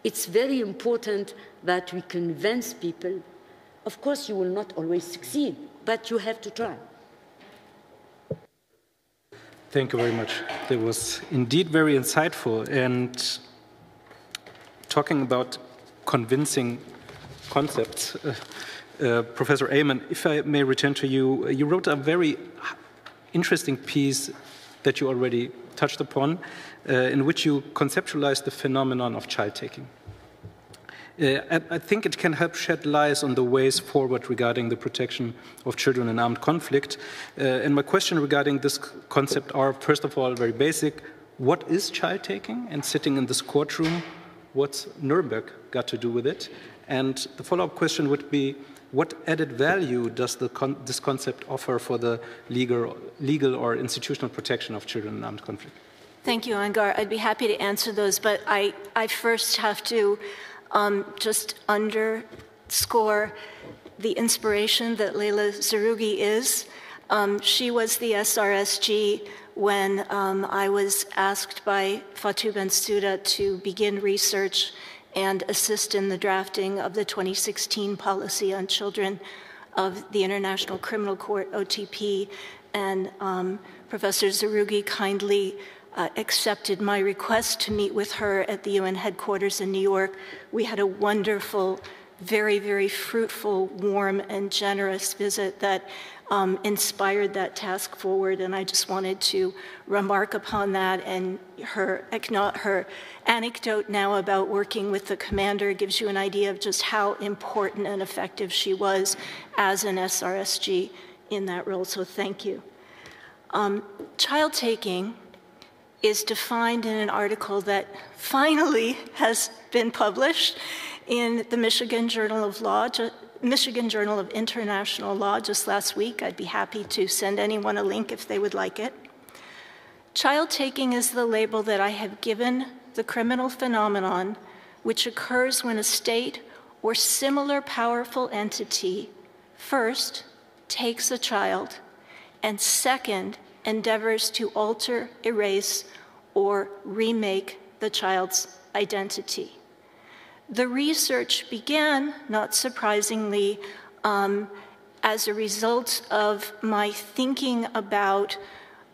It's very important that we convince people. Of course, you will not always succeed, but you have to try. Thank you very much. That was indeed very insightful. And talking about convincing concepts, uh, uh, Professor Amann, if I may return to you, you wrote a very interesting piece that you already touched upon, uh, in which you conceptualize the phenomenon of child taking. Uh, I think it can help shed light on the ways forward regarding the protection of children in armed conflict. Uh, and my question regarding this concept are, first of all, very basic. What is child taking? And sitting in this courtroom, what's Nuremberg got to do with it? And the follow-up question would be, what added value does con this concept offer for the legal, legal or institutional protection of children in armed conflict? Thank you, Angar. I'd be happy to answer those, but I, I first have to um, just underscore the inspiration that Leila Zerrougui is. Um, she was the SRSG when um, I was asked by Fatou Bensouda to begin research and assist in the drafting of the 2016 policy on children of the International Criminal Court, OTP. And um, Professor Zerrougui kindly uh, accepted my request to meet with her at the UN headquarters in New York. We had a wonderful, very, very fruitful, warm, and generous visit that um, inspired that task forward, and I just wanted to remark upon that. And her, her anecdote now about working with the commander gives you an idea of just how important and effective she was as an SRSG in that role, so thank you. Um, child taking is defined in an article that finally has been published in the Michigan Journal of Law, Michigan Journal of International Law just last week. I'd be happy to send anyone a link if they would like it. Child taking is the label that I have given the criminal phenomenon which occurs when a state or similar powerful entity first takes a child and second endeavors to alter, erase, or remake the child's identity. The research began, not surprisingly, um, as a result of my thinking about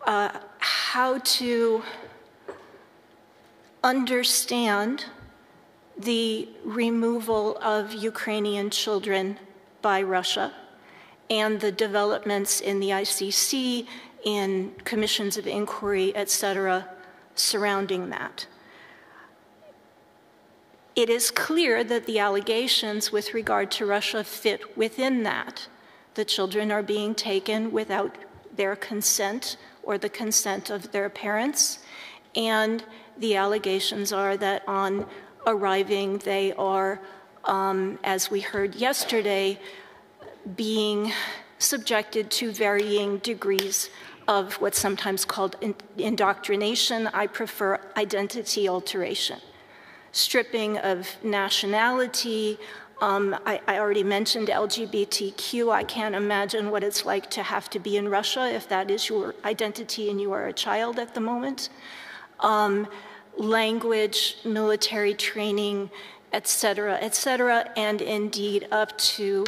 uh, how to understand the removal of Ukrainian children by Russia and the developments in the ICC, in commissions of inquiry, et cetera, surrounding that. It is clear that the allegations with regard to Russia fit within that. The children are being taken without their consent or the consent of their parents, and the allegations are that on arriving, they are, um, as we heard yesterday, being subjected to varying degrees of what's sometimes called indoctrination. I prefer identity alteration stripping of nationality. Um, I, I, already mentioned LGBTQ. I can't imagine what it's like to have to be in Russia if that is your identity and you are a child at the moment. Um, language, military training, et cetera, et cetera, and indeed up to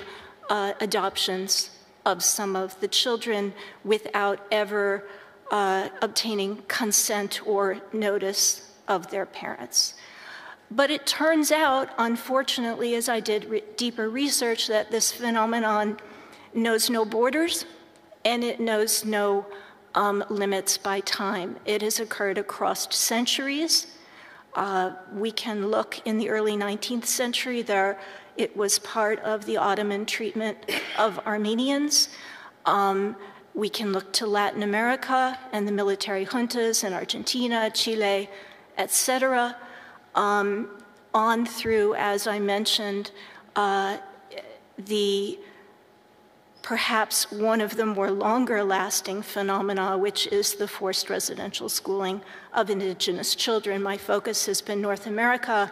uh, adoptions of some of the children without ever uh, obtaining consent or notice of their parents. But it turns out, unfortunately, as I did re deeper research, that this phenomenon knows no borders and it knows no um, limits by time. It has occurred across centuries. Uh, we can look in the early 19th century, there, it was part of the Ottoman treatment of Armenians. Um, we can look to Latin America and the military juntas in Argentina, Chile, etc um, on through, as I mentioned, uh, the perhaps one of the more longer lasting phenomena, which is the forced residential schooling of indigenous children. My focus has been North America,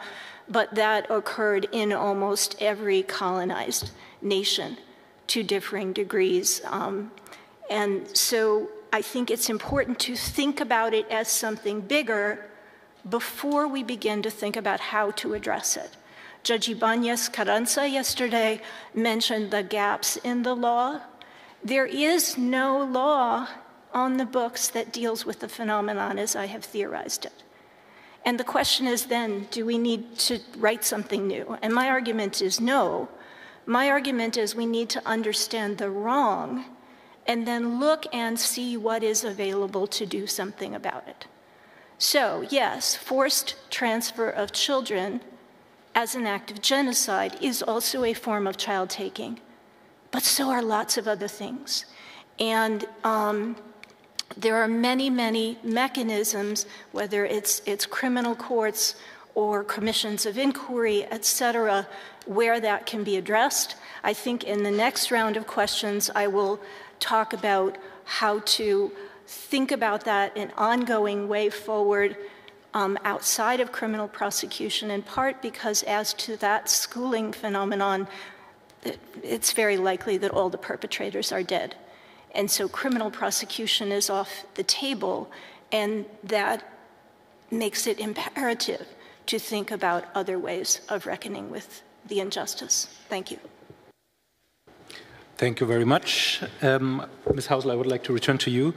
but that occurred in almost every colonized nation to differing degrees. Um, and so I think it's important to think about it as something bigger before we begin to think about how to address it. Judge Ibanez Carranza yesterday mentioned the gaps in the law. There is no law on the books that deals with the phenomenon as I have theorized it. And the question is then, do we need to write something new? And my argument is no. My argument is we need to understand the wrong and then look and see what is available to do something about it. So, yes, forced transfer of children as an act of genocide is also a form of child taking, but so are lots of other things. And um, there are many, many mechanisms, whether it's, it's criminal courts or commissions of inquiry, et cetera, where that can be addressed. I think in the next round of questions, I will talk about how to think about that an ongoing way forward um, outside of criminal prosecution, in part because as to that schooling phenomenon, it's very likely that all the perpetrators are dead. And so criminal prosecution is off the table, and that makes it imperative to think about other ways of reckoning with the injustice. Thank you. Thank you very much. Um, Ms. Hausler, I would like to return to you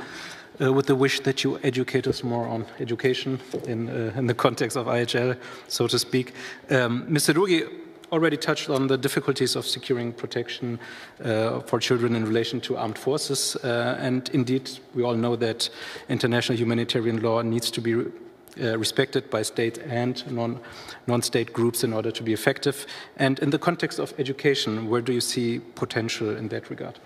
uh, with the wish that you educate us more on education in, uh, in the context of IHL, so to speak. Um, Ms. Zerrougui already touched on the difficulties of securing protection uh, for children in relation to armed forces. Uh, and indeed, we all know that international humanitarian law needs to be uh, respected by state and non, non-state groups in order to be effective. And in the context of education, where do you see potential in that regard?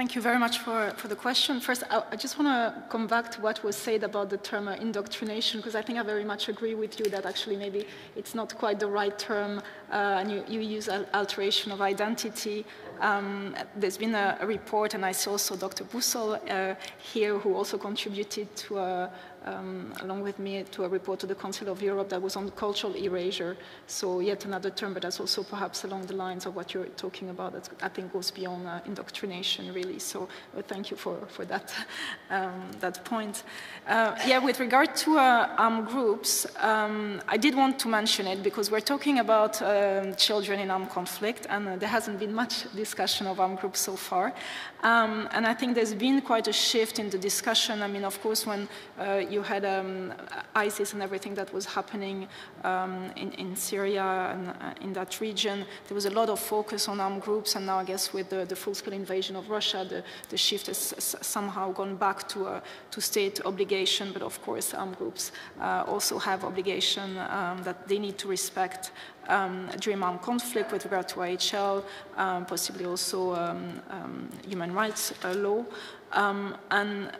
Thank you very much for, for the question. First, I, I just want to come back to what was said about the term uh, indoctrination, because I think I very much agree with you that actually maybe it's not quite the right term, uh, and you, you use alteration of identity. Um, there's been a, a, report, and I saw also Dr. Bussel uh, here, who also contributed to a, um, along with me to a report to the Council of Europe that was on cultural erasure. So yet another term, but that's also perhaps along the lines of what you're talking about that I think goes beyond uh, indoctrination really. So uh, thank you for, for that, um, that point. Uh, yeah, with regard to uh, armed groups, um, I did want to mention it because we're talking about um, children in armed conflict and uh, there hasn't been much discussion of armed groups so far. Um, and I think there's been quite a shift in the discussion. I mean, of course, when uh, you had um, ISIS and everything that was happening um, in, in, Syria and uh, in that region, there was a lot of focus on armed groups. And now, I guess, with the, the full-scale invasion of Russia, the, the shift has somehow gone back to, uh, to state obligation. But of course, armed groups uh, also have obligation um, that they need to respect um, during armed conflict with regard to IHL, um, possibly also um, um human rights uh, law. Um, and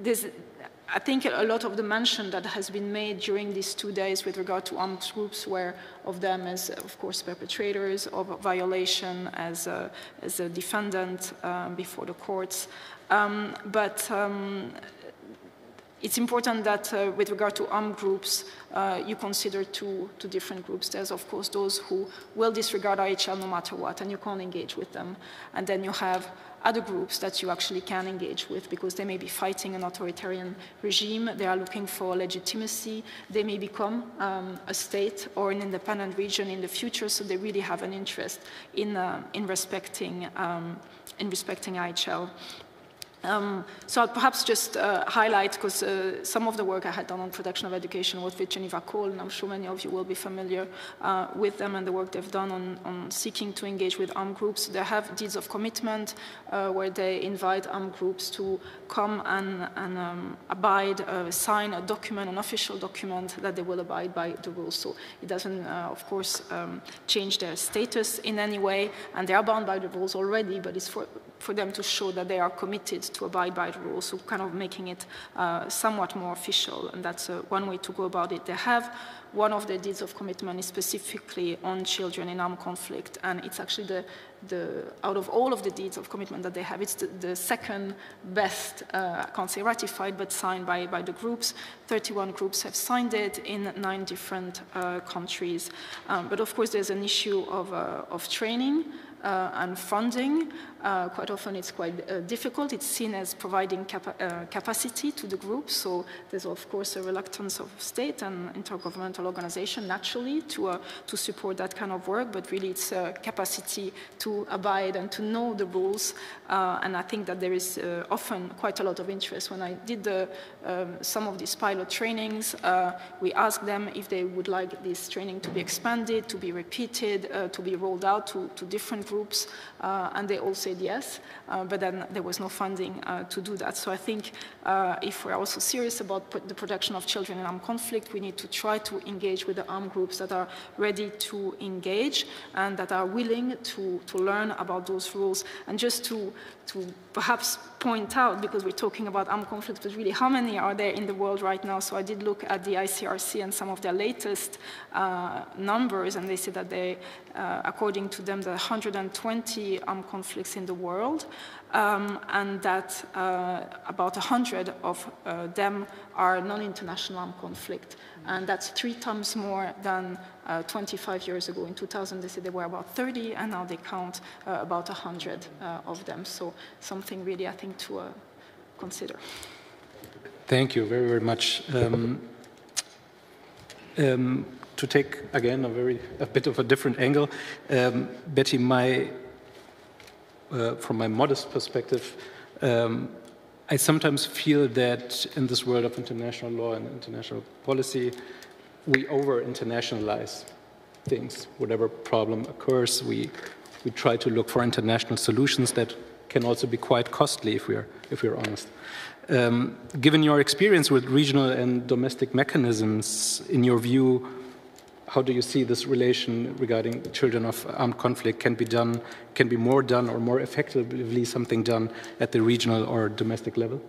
there's, I think a lot of the mention that has been made during these two days with regard to armed groups were of them as, of course, perpetrators of violation, as a, as a defendant um, before the courts. Um, but um, it's important that uh, with regard to armed groups, uh, you consider two, two different groups. There's, of course, those who will disregard IHL no matter what, and you can't engage with them. And then you have other groups that you actually can engage with because they may be fighting an authoritarian regime, they are looking for legitimacy, they may become um, a state or an independent region in the future, so they really have an interest in, uh, in respecting um, in respecting IHL. Um, so I'll perhaps just uh, highlight, because uh, some of the work I had done on protection of education was with Geneva Call, and I'm sure many of you will be familiar uh, with them and the work they've done on, on, seeking to engage with armed groups. They have deeds of commitment uh, where they invite armed groups to come and, and um, abide, uh, sign a document, an official document that they will abide by the rules. So it doesn't, uh, of course, um, change their status in any way, and they are bound by the rules already, but it's for for them to show that they are committed to abide by the rules, so kind of making it uh, somewhat more official, and that's uh, one way to go about it. They have one of the deeds of commitment is specifically on children in armed conflict, and it's actually the, the out of all of the deeds of commitment that they have, it's the, the second best, uh, I can't say ratified, but signed by, by the groups. 31 groups have signed it in nine different uh, countries. Um, but of course, there's an issue of, uh, of training uh, and funding. Uh, quite often it's quite uh, difficult. It's seen as providing capa uh, capacity to the group, so there's of course a reluctance of state and intergovernmental organization naturally to, uh, to support that kind of work, but really it's a capacity to abide and to know the rules, uh, and I think that there is often quite a lot of interest. When I did the, um, some of these pilot trainings, we asked them if they would like this training to be expanded, to be repeated, to be rolled out to, to different groups, and they all said yes, uh, but then there was no funding uh, to do that. So I think uh, if we're also serious about the protection of children in armed conflict, we need to try to engage with the armed groups that are ready to engage and that are willing to, to learn about those rules. And just to, to perhaps point out, because we're talking about armed conflict, but really how many are there in the world right now? So I did look at the ICRC and some of their latest uh, numbers, and they said that they, uh, according to them, there are 120 armed conflicts in the world, um, and that uh, about 100 of uh, them are non-international armed conflict. And that's three times more than uh, 25 years ago. In 2000, they said there were about 30, and now they count uh, about 100 uh, of them. So something really, I think, to consider. Thank you very, very much. Um, um, to take again a very a bit of a different angle, um, Betty, my uh, from my modest perspective, um, I sometimes feel that in this world of international law and international policy, we over internationalize things. Whatever problem occurs, we, we try to look for international solutions that can also be quite costly if we're, if we're honest. Um, given your experience with regional and domestic mechanisms, in your view, how do you see this relation regarding children of armed conflict can be done, can be more done or more effectively something done at the regional or domestic level?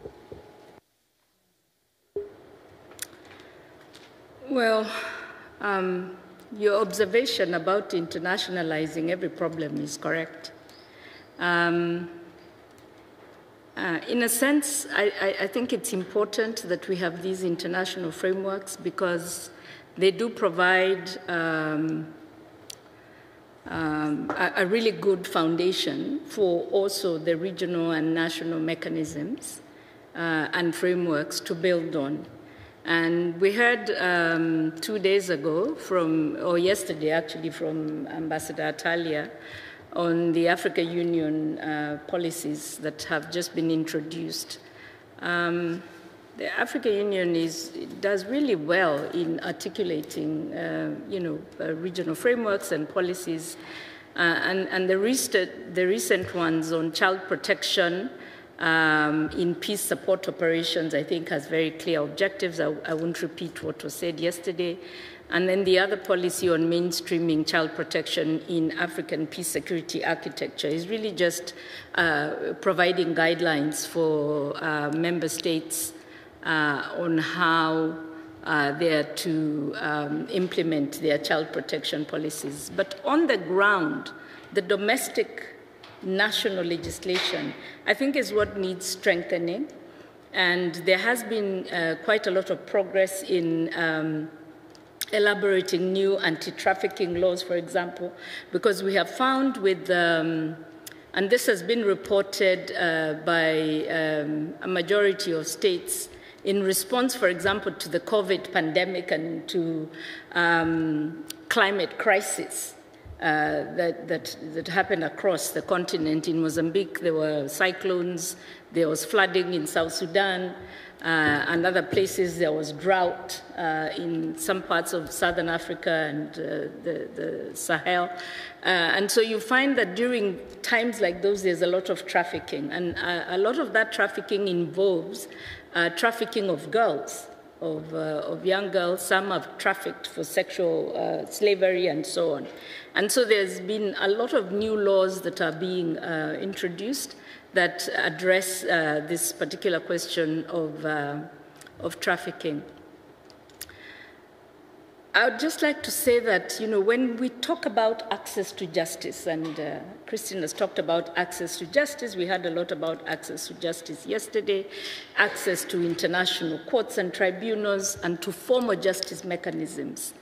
Well, um, your observation about internationalizing every problem is correct. Um, uh, in a sense, I, I, I, think it's important that we have these international frameworks because they do provide um, um, a, a, really good foundation for also the regional and national mechanisms uh, and frameworks to build on. And we heard um, two days ago from, or yesterday actually, from Ambassador Atalia on the Africa Union uh, policies that have just been introduced. Um, the African Union is, does really well in articulating, uh, you know, uh, regional frameworks and policies. Uh, and, and the, recent, the recent ones on child protection um, in peace support operations, I think, has very clear objectives. I, I won't repeat what was said yesterday. And then the other policy on mainstreaming child protection in African peace security architecture is really just uh, providing guidelines for uh, member states on how uh, they are to um, implement their child protection policies. But on the ground, the domestic national legislation, I think, is what needs strengthening. And there has been uh, quite a lot of progress in um, elaborating new anti trafficking laws, for example, because we have found with um, and this has been reported uh, by um, a majority of states in response, for example, to the COVID pandemic and to um, climate crisis uh, that, that, that happened across the continent. In Mozambique, there were cyclones, there was flooding in South Sudan, uh, and other places there was drought uh, in some parts of southern Africa and uh, the, the, Sahel. Uh, and so you find that during times like those, there's a lot of trafficking. And uh, a lot of that trafficking involves uh, trafficking of girls, of, uh, of young girls. Some are trafficked for sexual uh, slavery and so on. And so there's been a lot of new laws that are being uh, introduced that address this particular question of, of trafficking. I would just like to say that, you know, when we talk about access to justice, and uh, Kristin has talked about access to justice, we heard a lot about access to justice yesterday, access to international courts and tribunals, and to formal justice mechanisms.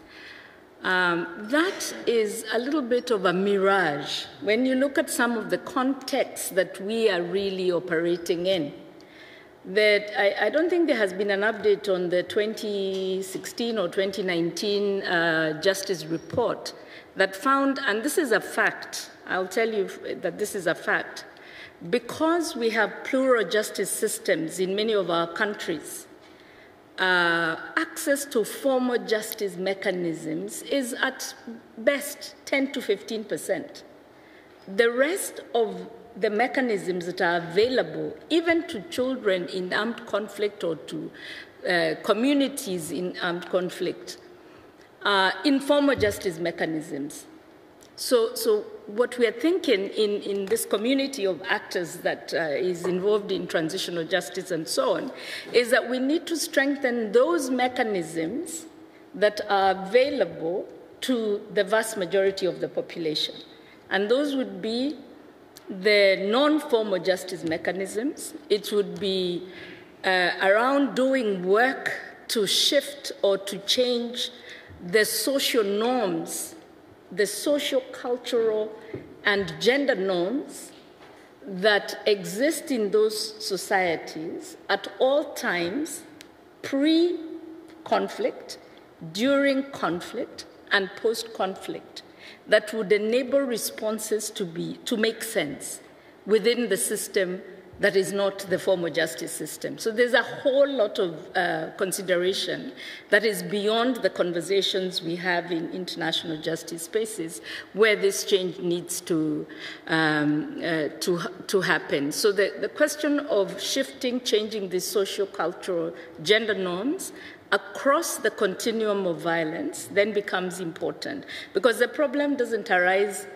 Um, that is a little bit of a mirage when you look at some of the contexts that we are really operating in. That I, I don't think there has been an update on the 2016 or 2019 uh, Justice Report that found, and this is a fact, I'll tell you that this is a fact, because we have plural justice systems in many of our countries, uh, access to formal justice mechanisms is at best 10 to 15 percent. The rest of the mechanisms that are available, even to children in armed conflict or to uh, communities in armed conflict, are informal justice mechanisms. So, so what we are thinking in, in this community of actors that uh, is involved in transitional justice and so on is that we need to strengthen those mechanisms that are available to the vast majority of the population. And those would be the non formal justice mechanisms, it would be uh, around doing work to shift or to change the social norms the social, cultural, and gender norms that exist in those societies at all times, pre conflict, during conflict, and post conflict, that would enable responses to, be, to make sense within the system that is not the formal justice system. So there's a whole lot of uh, consideration that is beyond the conversations we have in international justice spaces where this change needs to, um, uh, to, to happen. So the, the question of shifting, changing the social, cultural, gender norms across the continuum of violence then becomes important because the problem doesn't arise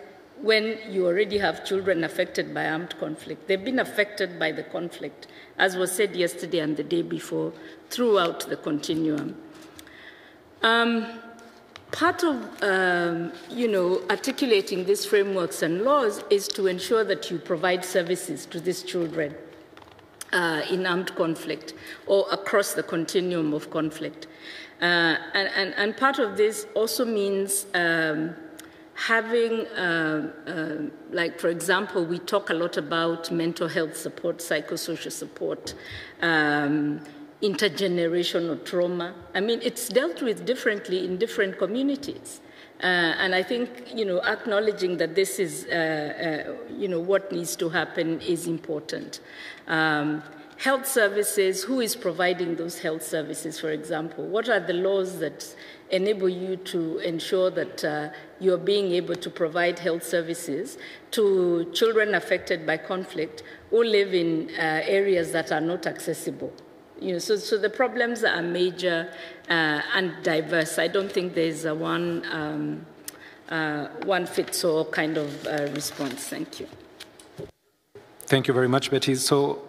when you already have children affected by armed conflict. They've been affected by the conflict, as was said yesterday and the day before, throughout the continuum. Um, part of um, you know articulating these frameworks and laws is to ensure that you provide services to these children uh, in armed conflict or across the continuum of conflict. Uh, and, and, and, part of this also means um, having, uh, uh, like, for example, we talk a lot about mental health support, psychosocial support, um, intergenerational trauma. I mean, it's dealt with differently in different communities. Uh, and I think, you know, acknowledging that this is, uh, uh, you know, what needs to happen is important. Um, health services, who is providing those health services, for example? What are the laws that enable you to ensure that uh, you're being able to provide health services to children affected by conflict who live in uh, areas that are not accessible. You know, so, so the problems are major uh, and diverse. I don't think there's a one, um, uh, one fits all kind of uh, response. Thank you. Thank you very much, Betty. So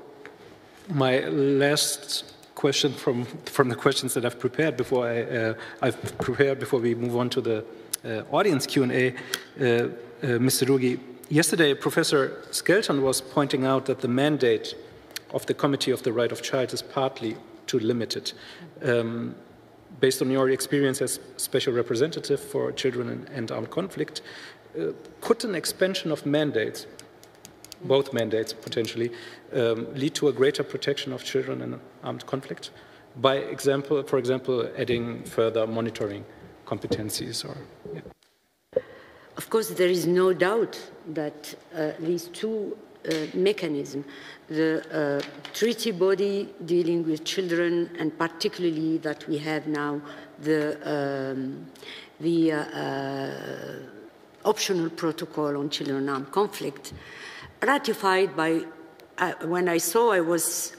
my last question from, from the questions that I've prepared before I, uh, I've prepared before we move on to the uh, audience Q&A. Ms. Zerrougui, yesterday Professor Skelton was pointing out that the mandate of the Committee of the Right of Child is partly too limited. Um, based on your experience as special representative for children and, and armed conflict, uh, could an expansion of mandates both mandates potentially, um, lead to a greater protection of children in armed conflict. By example, for example, adding further monitoring competencies or. Yeah. Of course, there is no doubt that uh, these two uh, mechanisms, the uh, treaty body dealing with children, and particularly that we have now the, um, the uh, uh, optional protocol on children in armed conflict, ratified by, uh, when I saw, I was,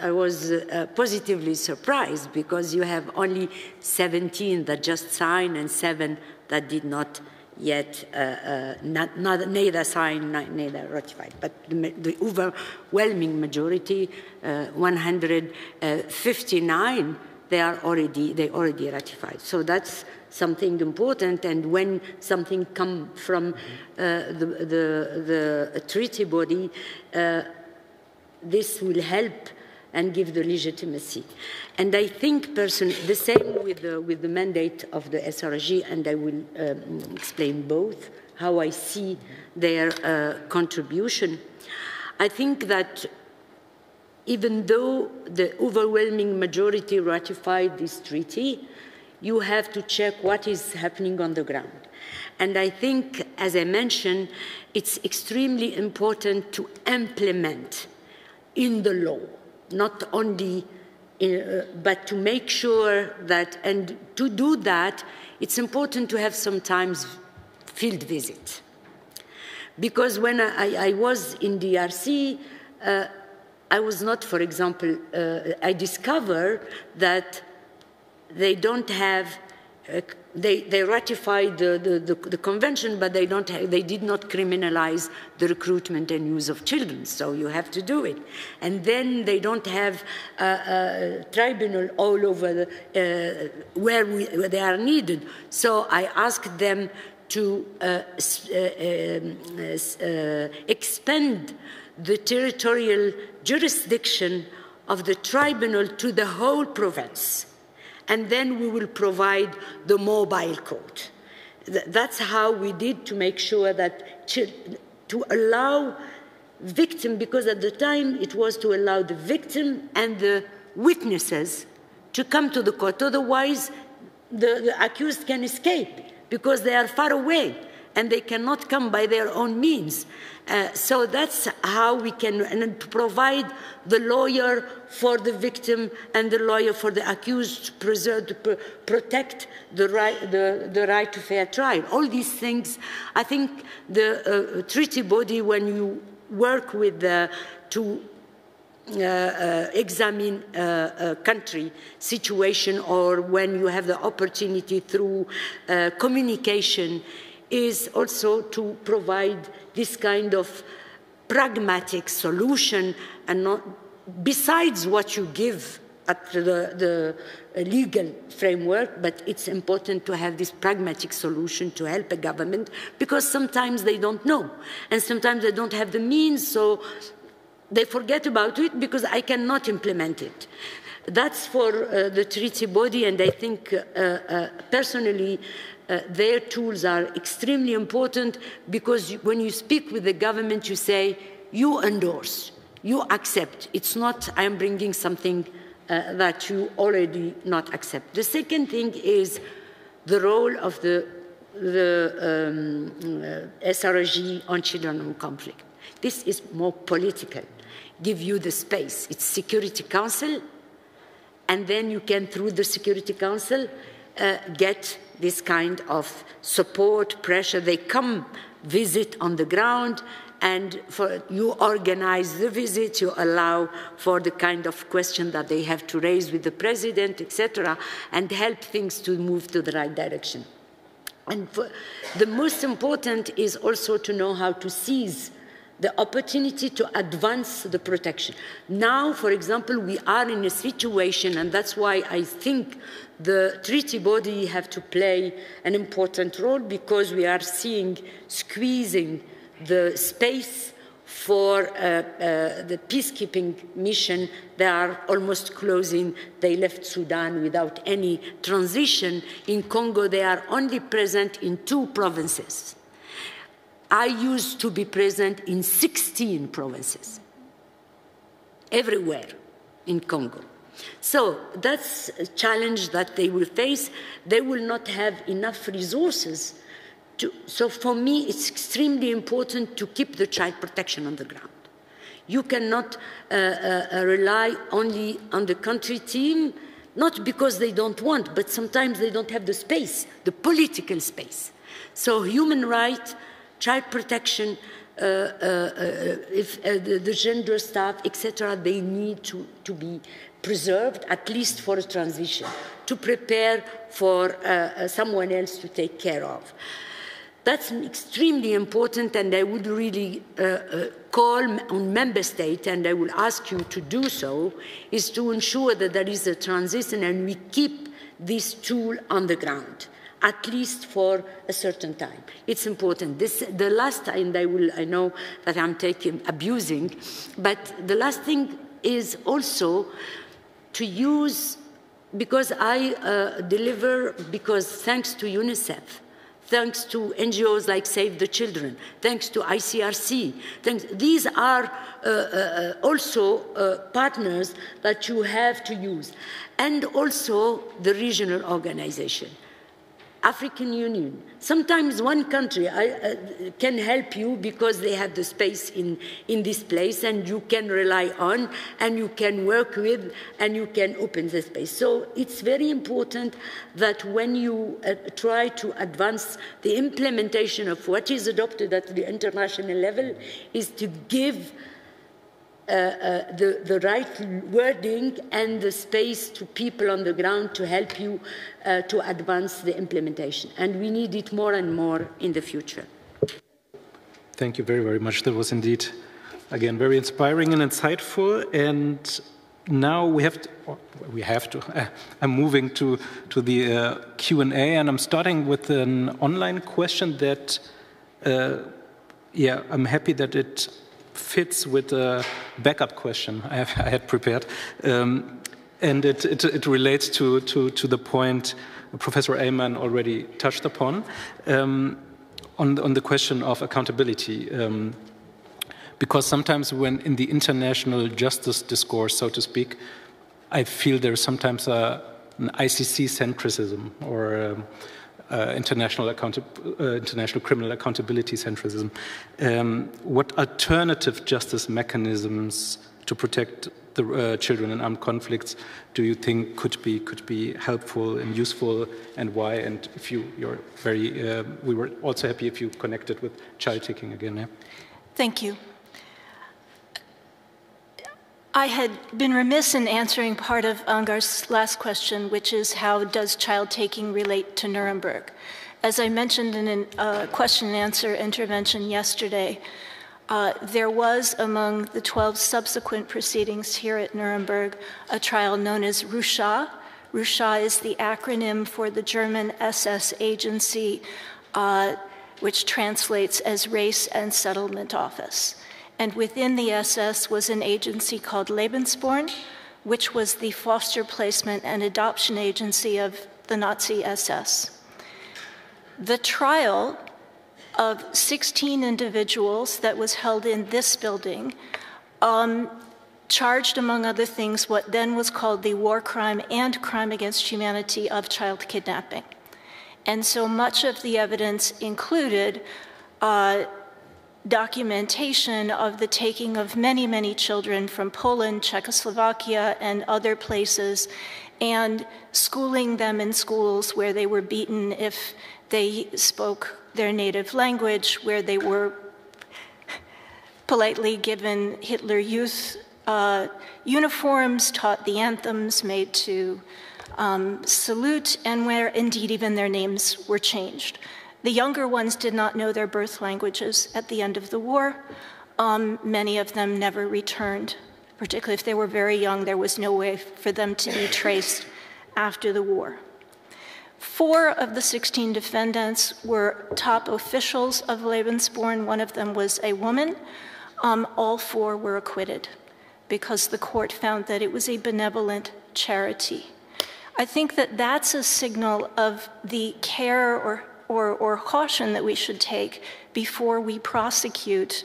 I was uh, positively surprised because you have only 17 that just signed and seven that did not yet uh, uh, not, not, neither signed neither ratified. But the, the overwhelming majority, uh, 159, they are already they already ratified. So that's something important, and when something comes from uh, the, the, the, treaty body, uh, this will help and give the legitimacy. And I think personally, the same with the, with the mandate of the SRG, and I will um, explain both, how I see their uh, contribution. I think that even though the overwhelming majority ratified this treaty, you have to check what is happening on the ground. And I think, as I mentioned, it's extremely important to implement in the law, not only, uh, but to make sure that, and to do that, it's important to have sometimes field visit. Because when I, I was in DRC, uh, I was not, for example, uh, I discovered that they don't have uh, they, they ratified the, the, the, the, convention, but they, don't have, they did not criminalize the recruitment and use of children, so you have to do it. And then they don't have a, a tribunal all over uh, where, we, where, they are needed. So I asked them to uh, uh, um, uh, expand the territorial jurisdiction of the tribunal to the whole province and then we will provide the mobile code. That's how we did to make sure that to allow victim, because at the time it was to allow the victim and the witnesses to come to the court. Otherwise, the, the accused can escape because they are far away and they cannot come by their own means. Uh, so that's how we can and provide the lawyer for the victim and the lawyer for the accused to, preserve, to pr protect the right, the, the right to fair trial. All these things, I think the uh, treaty body, when you work with the, to uh, uh, examine uh, a country situation or when you have the opportunity through uh, communication is also to provide this kind of pragmatic solution and not besides what you give at the, the, legal framework, but it's important to have this pragmatic solution to help a government because sometimes they don't know and sometimes they don't have the means, so they forget about it because I cannot implement it. That's for uh, the treaty body, and I think uh, uh, personally, uh, their tools are extremely important because when you speak with the government, you say, you endorse, you accept. It's not, I'm bringing something uh, that you already not accept. The second thing is the role of the, the um, SRG on children in conflict. This is more political. Give you the space. It's Security Council, and then you can, through the Security Council, uh, get this kind of support, pressure. They come visit on the ground and for, you organize the visit, you allow for the kind of question that they have to raise with the president, etc., and help things to move to the right direction. And for, the most important is also to know how to seize the opportunity to advance the protection. Now, for example, we are in a situation, and that's why I think the treaty body have to play an important role because we are seeing squeezing the space for uh, uh, the peacekeeping mission. They are almost closing. They left Sudan without any transition. In Congo, they are only present in two provinces. I used to be present in 16 provinces, everywhere in Congo. So that's a challenge that they will face. They will not have enough resources. To, so for me, it's extremely important to keep the child protection on the ground. You cannot uh, uh, rely only on the country team, not because they don't want, but sometimes they don't have the space, the political space. So human rights, child protection, uh, uh, uh if uh, the, the, gender staff, etc., they need to, to be preserved, at least for a transition, to prepare for uh, someone else to take care of. That's extremely important, and I would really call on member states, and I will ask you to do so, is to ensure that there is a transition and we keep this tool on the ground at least for a certain time. It's important. This, the last, and I will, I know that I'm taking, abusing, but the last thing is also to use, because I uh, deliver, because thanks to UNICEF, thanks to NGOs like Save the Children, thanks to ICRC. Thanks, these are uh, uh, also uh, partners that you have to use, and also the regional organization. African Union. Sometimes one country uh, can help you because they have the space in, in this place and you can rely on and you can work with and you can open the space. So it's very important that when you uh, try to advance the implementation of what is adopted at the international level is to give the, the right wording and the space to people on the ground to help you uh, to advance the implementation. And we need it more and more in the future. Thank you very, very much. That was indeed, again, very inspiring and insightful. And now we have to, we have to, uh, I'm moving to, to the uh, Q&A and I'm starting with an online question that, uh, yeah, I'm happy that it fits with a backup question I, have, I had prepared. Um, and it, it, it, relates to, to, to the point Professor Amann already touched upon um, on, on the question of accountability. Um, because sometimes when in the international justice discourse, so to speak, I feel there's sometimes a, an ICC centricism or um, international, uh, international criminal accountability Centralism, Um, what alternative justice mechanisms to protect the uh, children in armed conflicts do you think could be could be helpful and useful, and why? And if you you're very, uh, we were also happy if you connected with child taking again. Yeah. Thank you. I had been remiss in answering part of Angar's last question, which is how does child taking relate to Nuremberg? As I mentioned in a uh, question and answer intervention yesterday, uh, there was among the 12 subsequent proceedings here at Nuremberg a trial known as RuSHA. RuSHA is the acronym for the German SS agency, uh, which translates as Race and Settlement Office. And within the SS was an agency called Lebensborn, which was the foster placement and adoption agency of the Nazi SS. The trial of 16 individuals that was held in this building um, charged, among other things, what then was called the war crime and crime against humanity of child kidnapping. And so much of the evidence included uh, documentation of the taking of many, many children from Poland, Czechoslovakia, and other places, and schooling them in schools where they were beaten if they spoke their native language, where they were politely given Hitler Youth uh, uniforms, taught the anthems, made to um, salute, and where indeed even their names were changed. The younger ones did not know their birth languages at the end of the war. Um, many of them never returned, particularly if they were very young, there was no way for them to be traced after the war. Four of the 16 defendants were top officials of Lebensborn. One of them was a woman. Um, all four were acquitted because the court found that it was a benevolent charity. I think that that's a signal of the care or or, or caution that we should take before we prosecute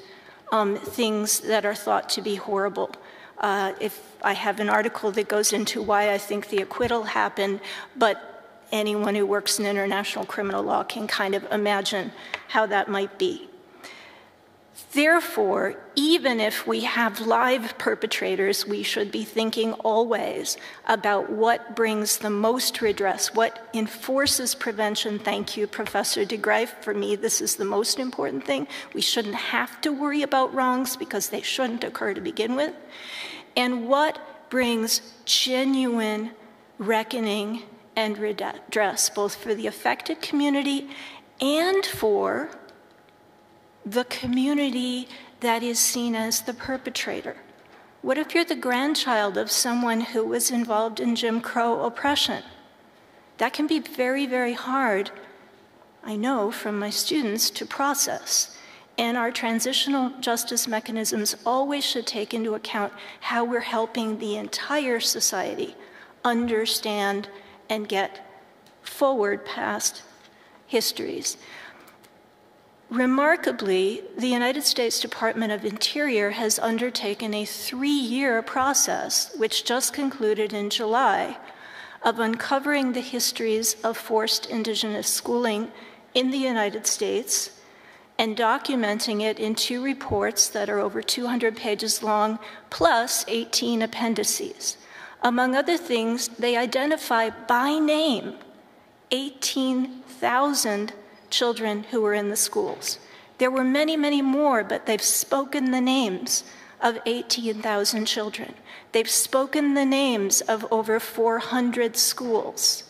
um, things that are thought to be horrible. Uh, if I have an article that goes into why I think the acquittal happened, but anyone who works in international criminal law can kind of imagine how that might be. Therefore, even if we have live perpetrators, we should be thinking always about what brings the most redress, what enforces prevention. Thank you, Professor de Greiff. For me, this is the most important thing. We shouldn't have to worry about wrongs because they shouldn't occur to begin with. And what brings genuine reckoning and redress, both for the affected community and for the community that is seen as the perpetrator? What if you're the grandchild of someone who was involved in Jim Crow oppression? That can be very, very hard, I know from my students, to process. And our transitional justice mechanisms always should take into account how we're helping the entire society understand and get forward past histories. Remarkably, the United States Department of Interior has undertaken a three year process, which just concluded in July, of uncovering the histories of forced indigenous schooling in the United States and documenting it in two reports that are over 200 pages long, plus 18 appendices. Among other things, they identify by name 18,000 children who were in the schools. There were many, many more, but they've spoken the names of 18,000 children. They've spoken the names of over 400 schools.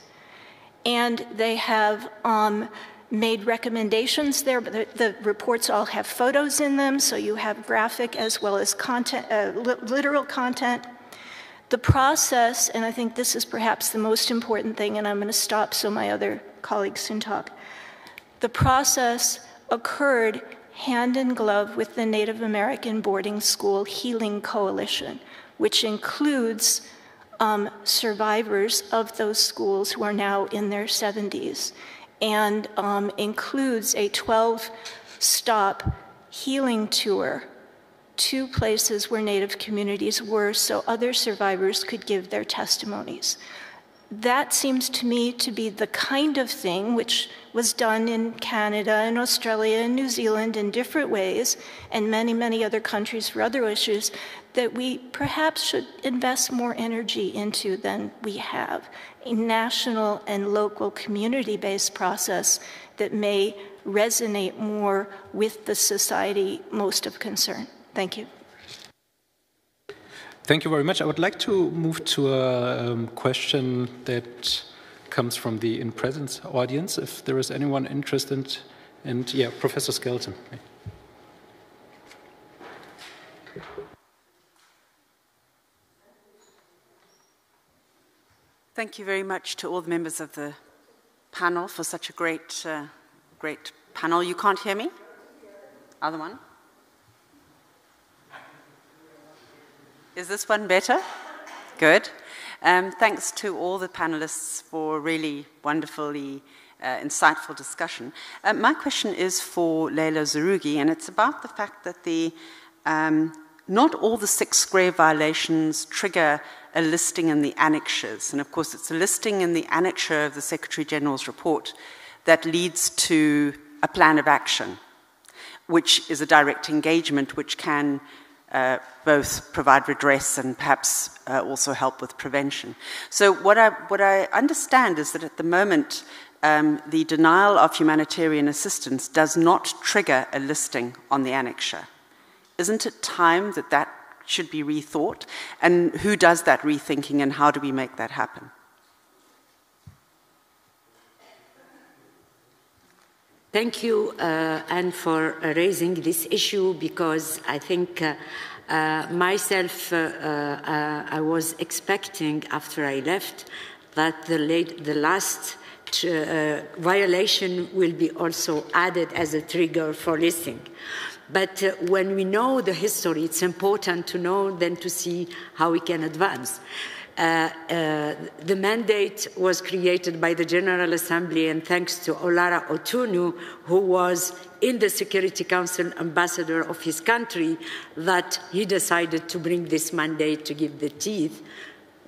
And they have um, made recommendations there, but the, the, reports all have photos in them, so you have graphic as well as content, uh, li literal content. The process, and I think this is perhaps the most important thing, and I'm going to stop so my other colleagues can talk. The process occurred hand in glove with the Native American Boarding School Healing Coalition, which includes um, survivors of those schools who are now in their 70s and um, includes a 12 stop healing tour to places where Native communities were so other survivors could give their testimonies. That seems to me to be the kind of thing which was done in Canada and Australia and New Zealand in different ways, and many, many other countries for other issues, that we perhaps should invest more energy into than we have. A national and local community based process that may resonate more with the society most of concern. Thank you. Thank you very much. I would like to move to a um, question that comes from the in presence audience. If there is anyone interested, and yeah, Professor Skelton. Thank you very much to all the members of the panel for such a great, uh, great panel. You can't hear me? Other one? Is this one better? Good. Um, thanks to all the panelists for really wonderfully uh, insightful discussion. Um, my question is for Leila Zerrougui, and it's about the fact that the um, not all the six grave violations trigger a listing in the annexures. And of course, it's a listing in the annexure of the Secretary General's report that leads to a plan of action, which is a direct engagement which can uh, both provide redress and perhaps uh, also help with prevention. So, what I, what I understand is that at the moment, um, the denial of humanitarian assistance does not trigger a listing on the annexure. Isn't it time that that should be rethought? And who does that rethinking and how do we make that happen? Thank you, uh, Anne, for uh, raising this issue because I think uh, uh myself, uh, uh, I was expecting after I left that the, late, the last violation will be also added as a trigger for listing. But uh, when we know the history, it's important to know then to see how we can advance. Uh, uh, the mandate was created by the General Assembly, and thanks to Olara Otunnu, who was in the Security Council ambassador of his country, that he decided to bring this mandate to give the teeth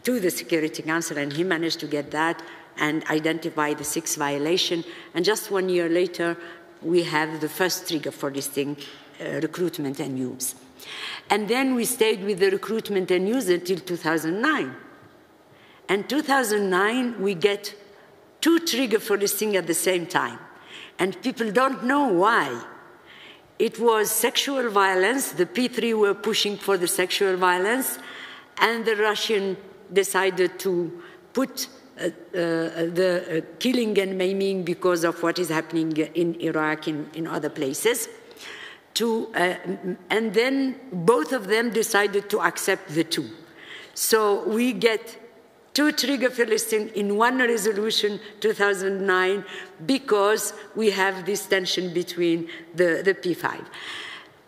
to the Security Council, and he managed to get that and identify the sixth violation. And just one year later, we have the first trigger for this thing, uh, recruitment and use. And then we stayed with the recruitment and use until 2009. And 2009, we get two trigger for this thing at the same time. And people don't know why. It was sexual violence. The P3 were pushing for the sexual violence, and the Russian decided to put uh, uh, the uh, killing and maiming because of what is happening in Iraq, and in other places. To, uh, and then both of them decided to accept the two. So we get two trigger for listing in one resolution 2009 because we have this tension between the, the P5.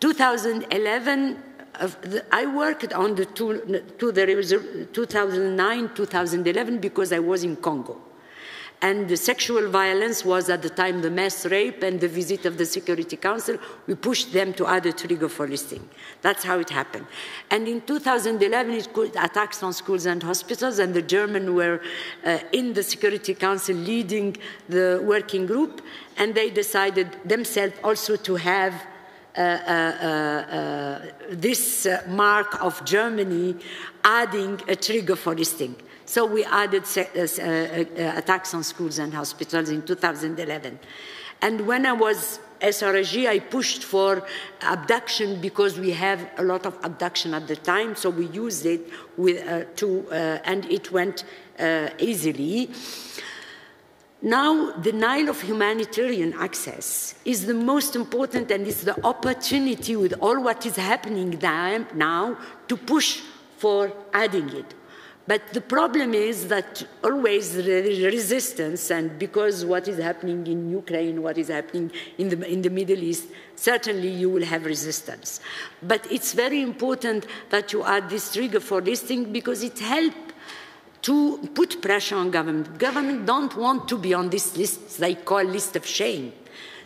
2011, uh, I worked on the, two, to the 2009 2011 because I was in Congo. And the sexual violence was at the time the mass rape and the visit of the Security Council. We pushed them to add a trigger for listing. That's how it happened. And in 2011, it could attacks on schools and hospitals, and the Germans were uh, in the Security Council leading the working group, and they decided themselves also to have uh, uh, uh, this uh, mark of Germany adding a trigger for listing. So we added uh, uh, uh, attacks on schools and hospitals in 2011. And when I was SRG, I pushed for abduction because we have a lot of abduction at the time, so we used it with, uh, to, uh, and it went uh, easily. Now, denial of humanitarian access is the most important and it's the opportunity with all what is happening now to push for adding it. But the problem is that always resistance, and because what is happening in Ukraine, what is happening in the, in the Middle East, certainly you will have resistance. But it's very important that you add this trigger for listing because it helps to put pressure on government. Government don't want to be on this list they call list of shame.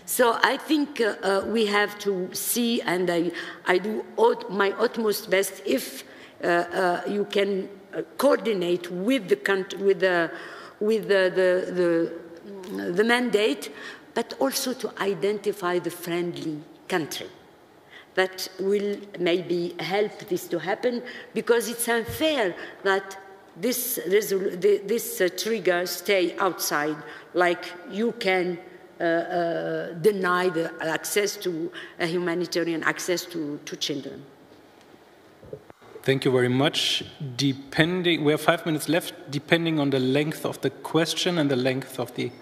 So I think uh, uh, we have to see, and I, I do my utmost best if uh, uh you can coordinate with the country, with the, with the, the, the, the mandate, but also to identify the friendly country that will maybe help this to happen because it's unfair that this, this uh, trigger stay outside like you can uh, uh, deny the access to uh, humanitarian access to, to children. Thank you very much. Depending, we have five minutes left. Depending on the length of the question and the length of the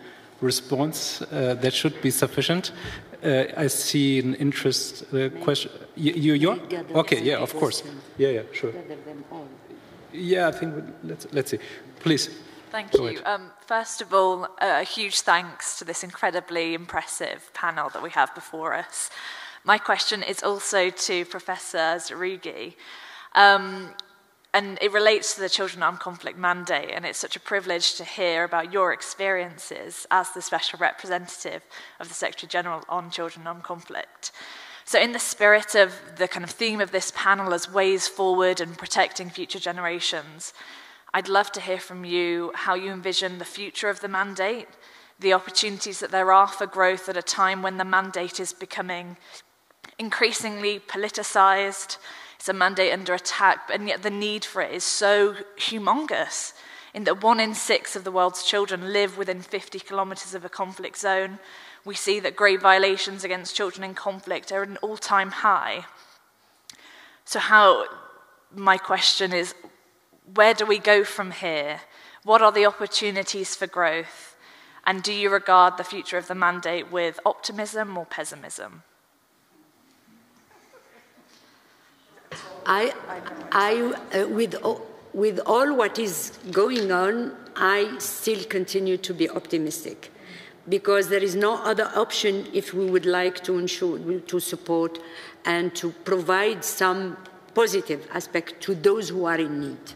response, uh, that should be sufficient. Uh, I see an interest uh, question. You, you, okay? Yeah, of course. Yeah, yeah, sure. Yeah, I think let's let's see. Please. Thank you. Um, first of all, a huge thanks to this incredibly impressive panel that we have before us. My question is also to Professor Zerrougui. Um, and it relates to the Children Armed Conflict mandate, and it's such a privilege to hear about your experiences as the special representative of the Secretary General on Children Armed Conflict. So, in the spirit of the kind of theme of this panel as ways forward and protecting future generations, I'd love to hear from you how you envision the future of the mandate, the opportunities that there are for growth at a time when the mandate is becoming increasingly politicized it's a mandate under attack, and yet the need for it is so humongous in that one in six of the world's children live within 50 kilometres of a conflict zone. We see that grave violations against children in conflict are at an all time high. So, how, my question is, where do we go from here? What are the opportunities for growth? And do you regard the future of the mandate with optimism or pessimism? I, I, uh, with, with all what is going on, I still continue to be optimistic because there is no other option if we would like to ensure, to support and to provide some positive aspect to those who are in need.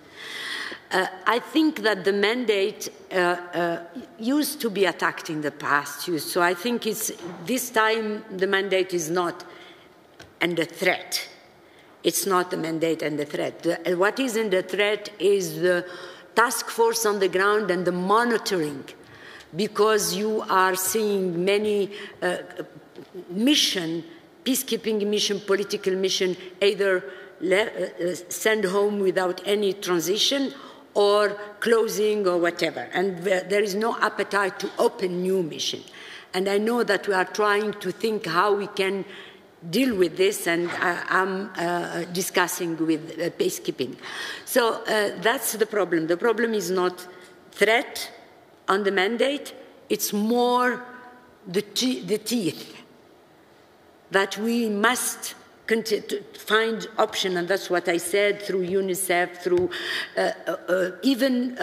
Uh, I think that the mandate uh, uh, used to be attacked in the past, so I think it's, this time the mandate is not under threat. It's not the mandate and the threat. The, what is in the threat is the task force on the ground and the monitoring, because you are seeing many uh, mission, peacekeeping mission, political mission, either le- uh, send home without any transition or closing or whatever. And there is no appetite to open new mission. And I know that we are trying to think how we can deal with this, and I, am uh, discussing with uh, peacekeeping. So uh, that's the problem. The problem is not threat on the mandate; it's more the, te- the teeth that we must find option, and that's what I said through UNICEF, through uh, uh, uh even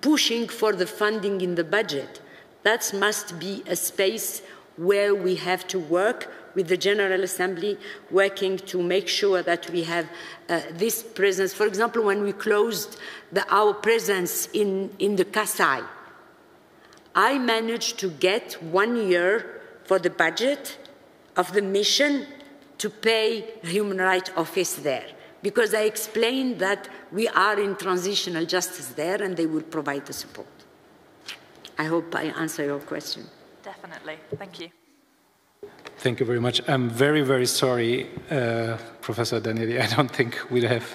pushing for the funding in the budget. That must be a space where we have to work with the General Assembly, working to make sure that we have uh, this presence. For example, when we closed the, our presence in, in the Kasai, I managed to get one year for the budget of the mission to pay the human rights office there because I explained that we are in transitional justice there and they will provide the support. I hope I answer your question. Definitely. Thank you. Thank you very much. I'm very, very sorry, uh, Professor Danieli. I don't think we have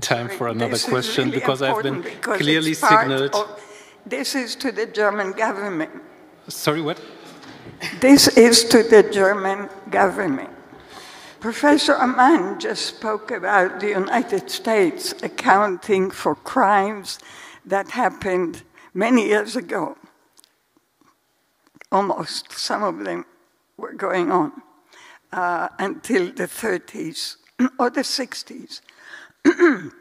time for another this question really because I've been because clearly signaled. Of, this is to the German government. Sorry, what? This is to the German government. Professor Amann just spoke about the United States accounting for crimes that happened many years ago. Almost, some of them were going on uh, until the 30s or the 60s.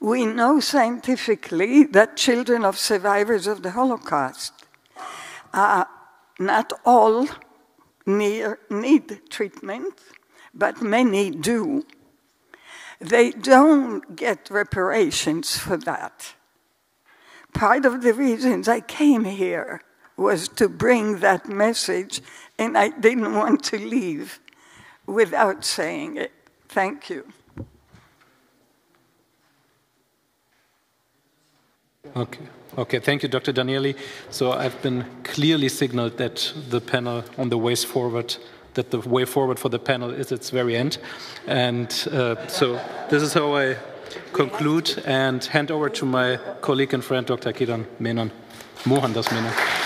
we know scientifically that children of survivors of the Holocaust, uh, not all near, need treatment, but many do. They don't get reparations for that. Part of the reasons I came here was to bring that message, and I didn't want to leave without saying it. Thank you. Okay. Okay, thank you, Dr. Danieli. So I've been clearly signaled that the panel on the ways forward, that the way forward for the panel is its very end. And uh, so this is how I conclude and hand over to my colleague and friend, Dr. Kiran Menon, Mohandas Menon.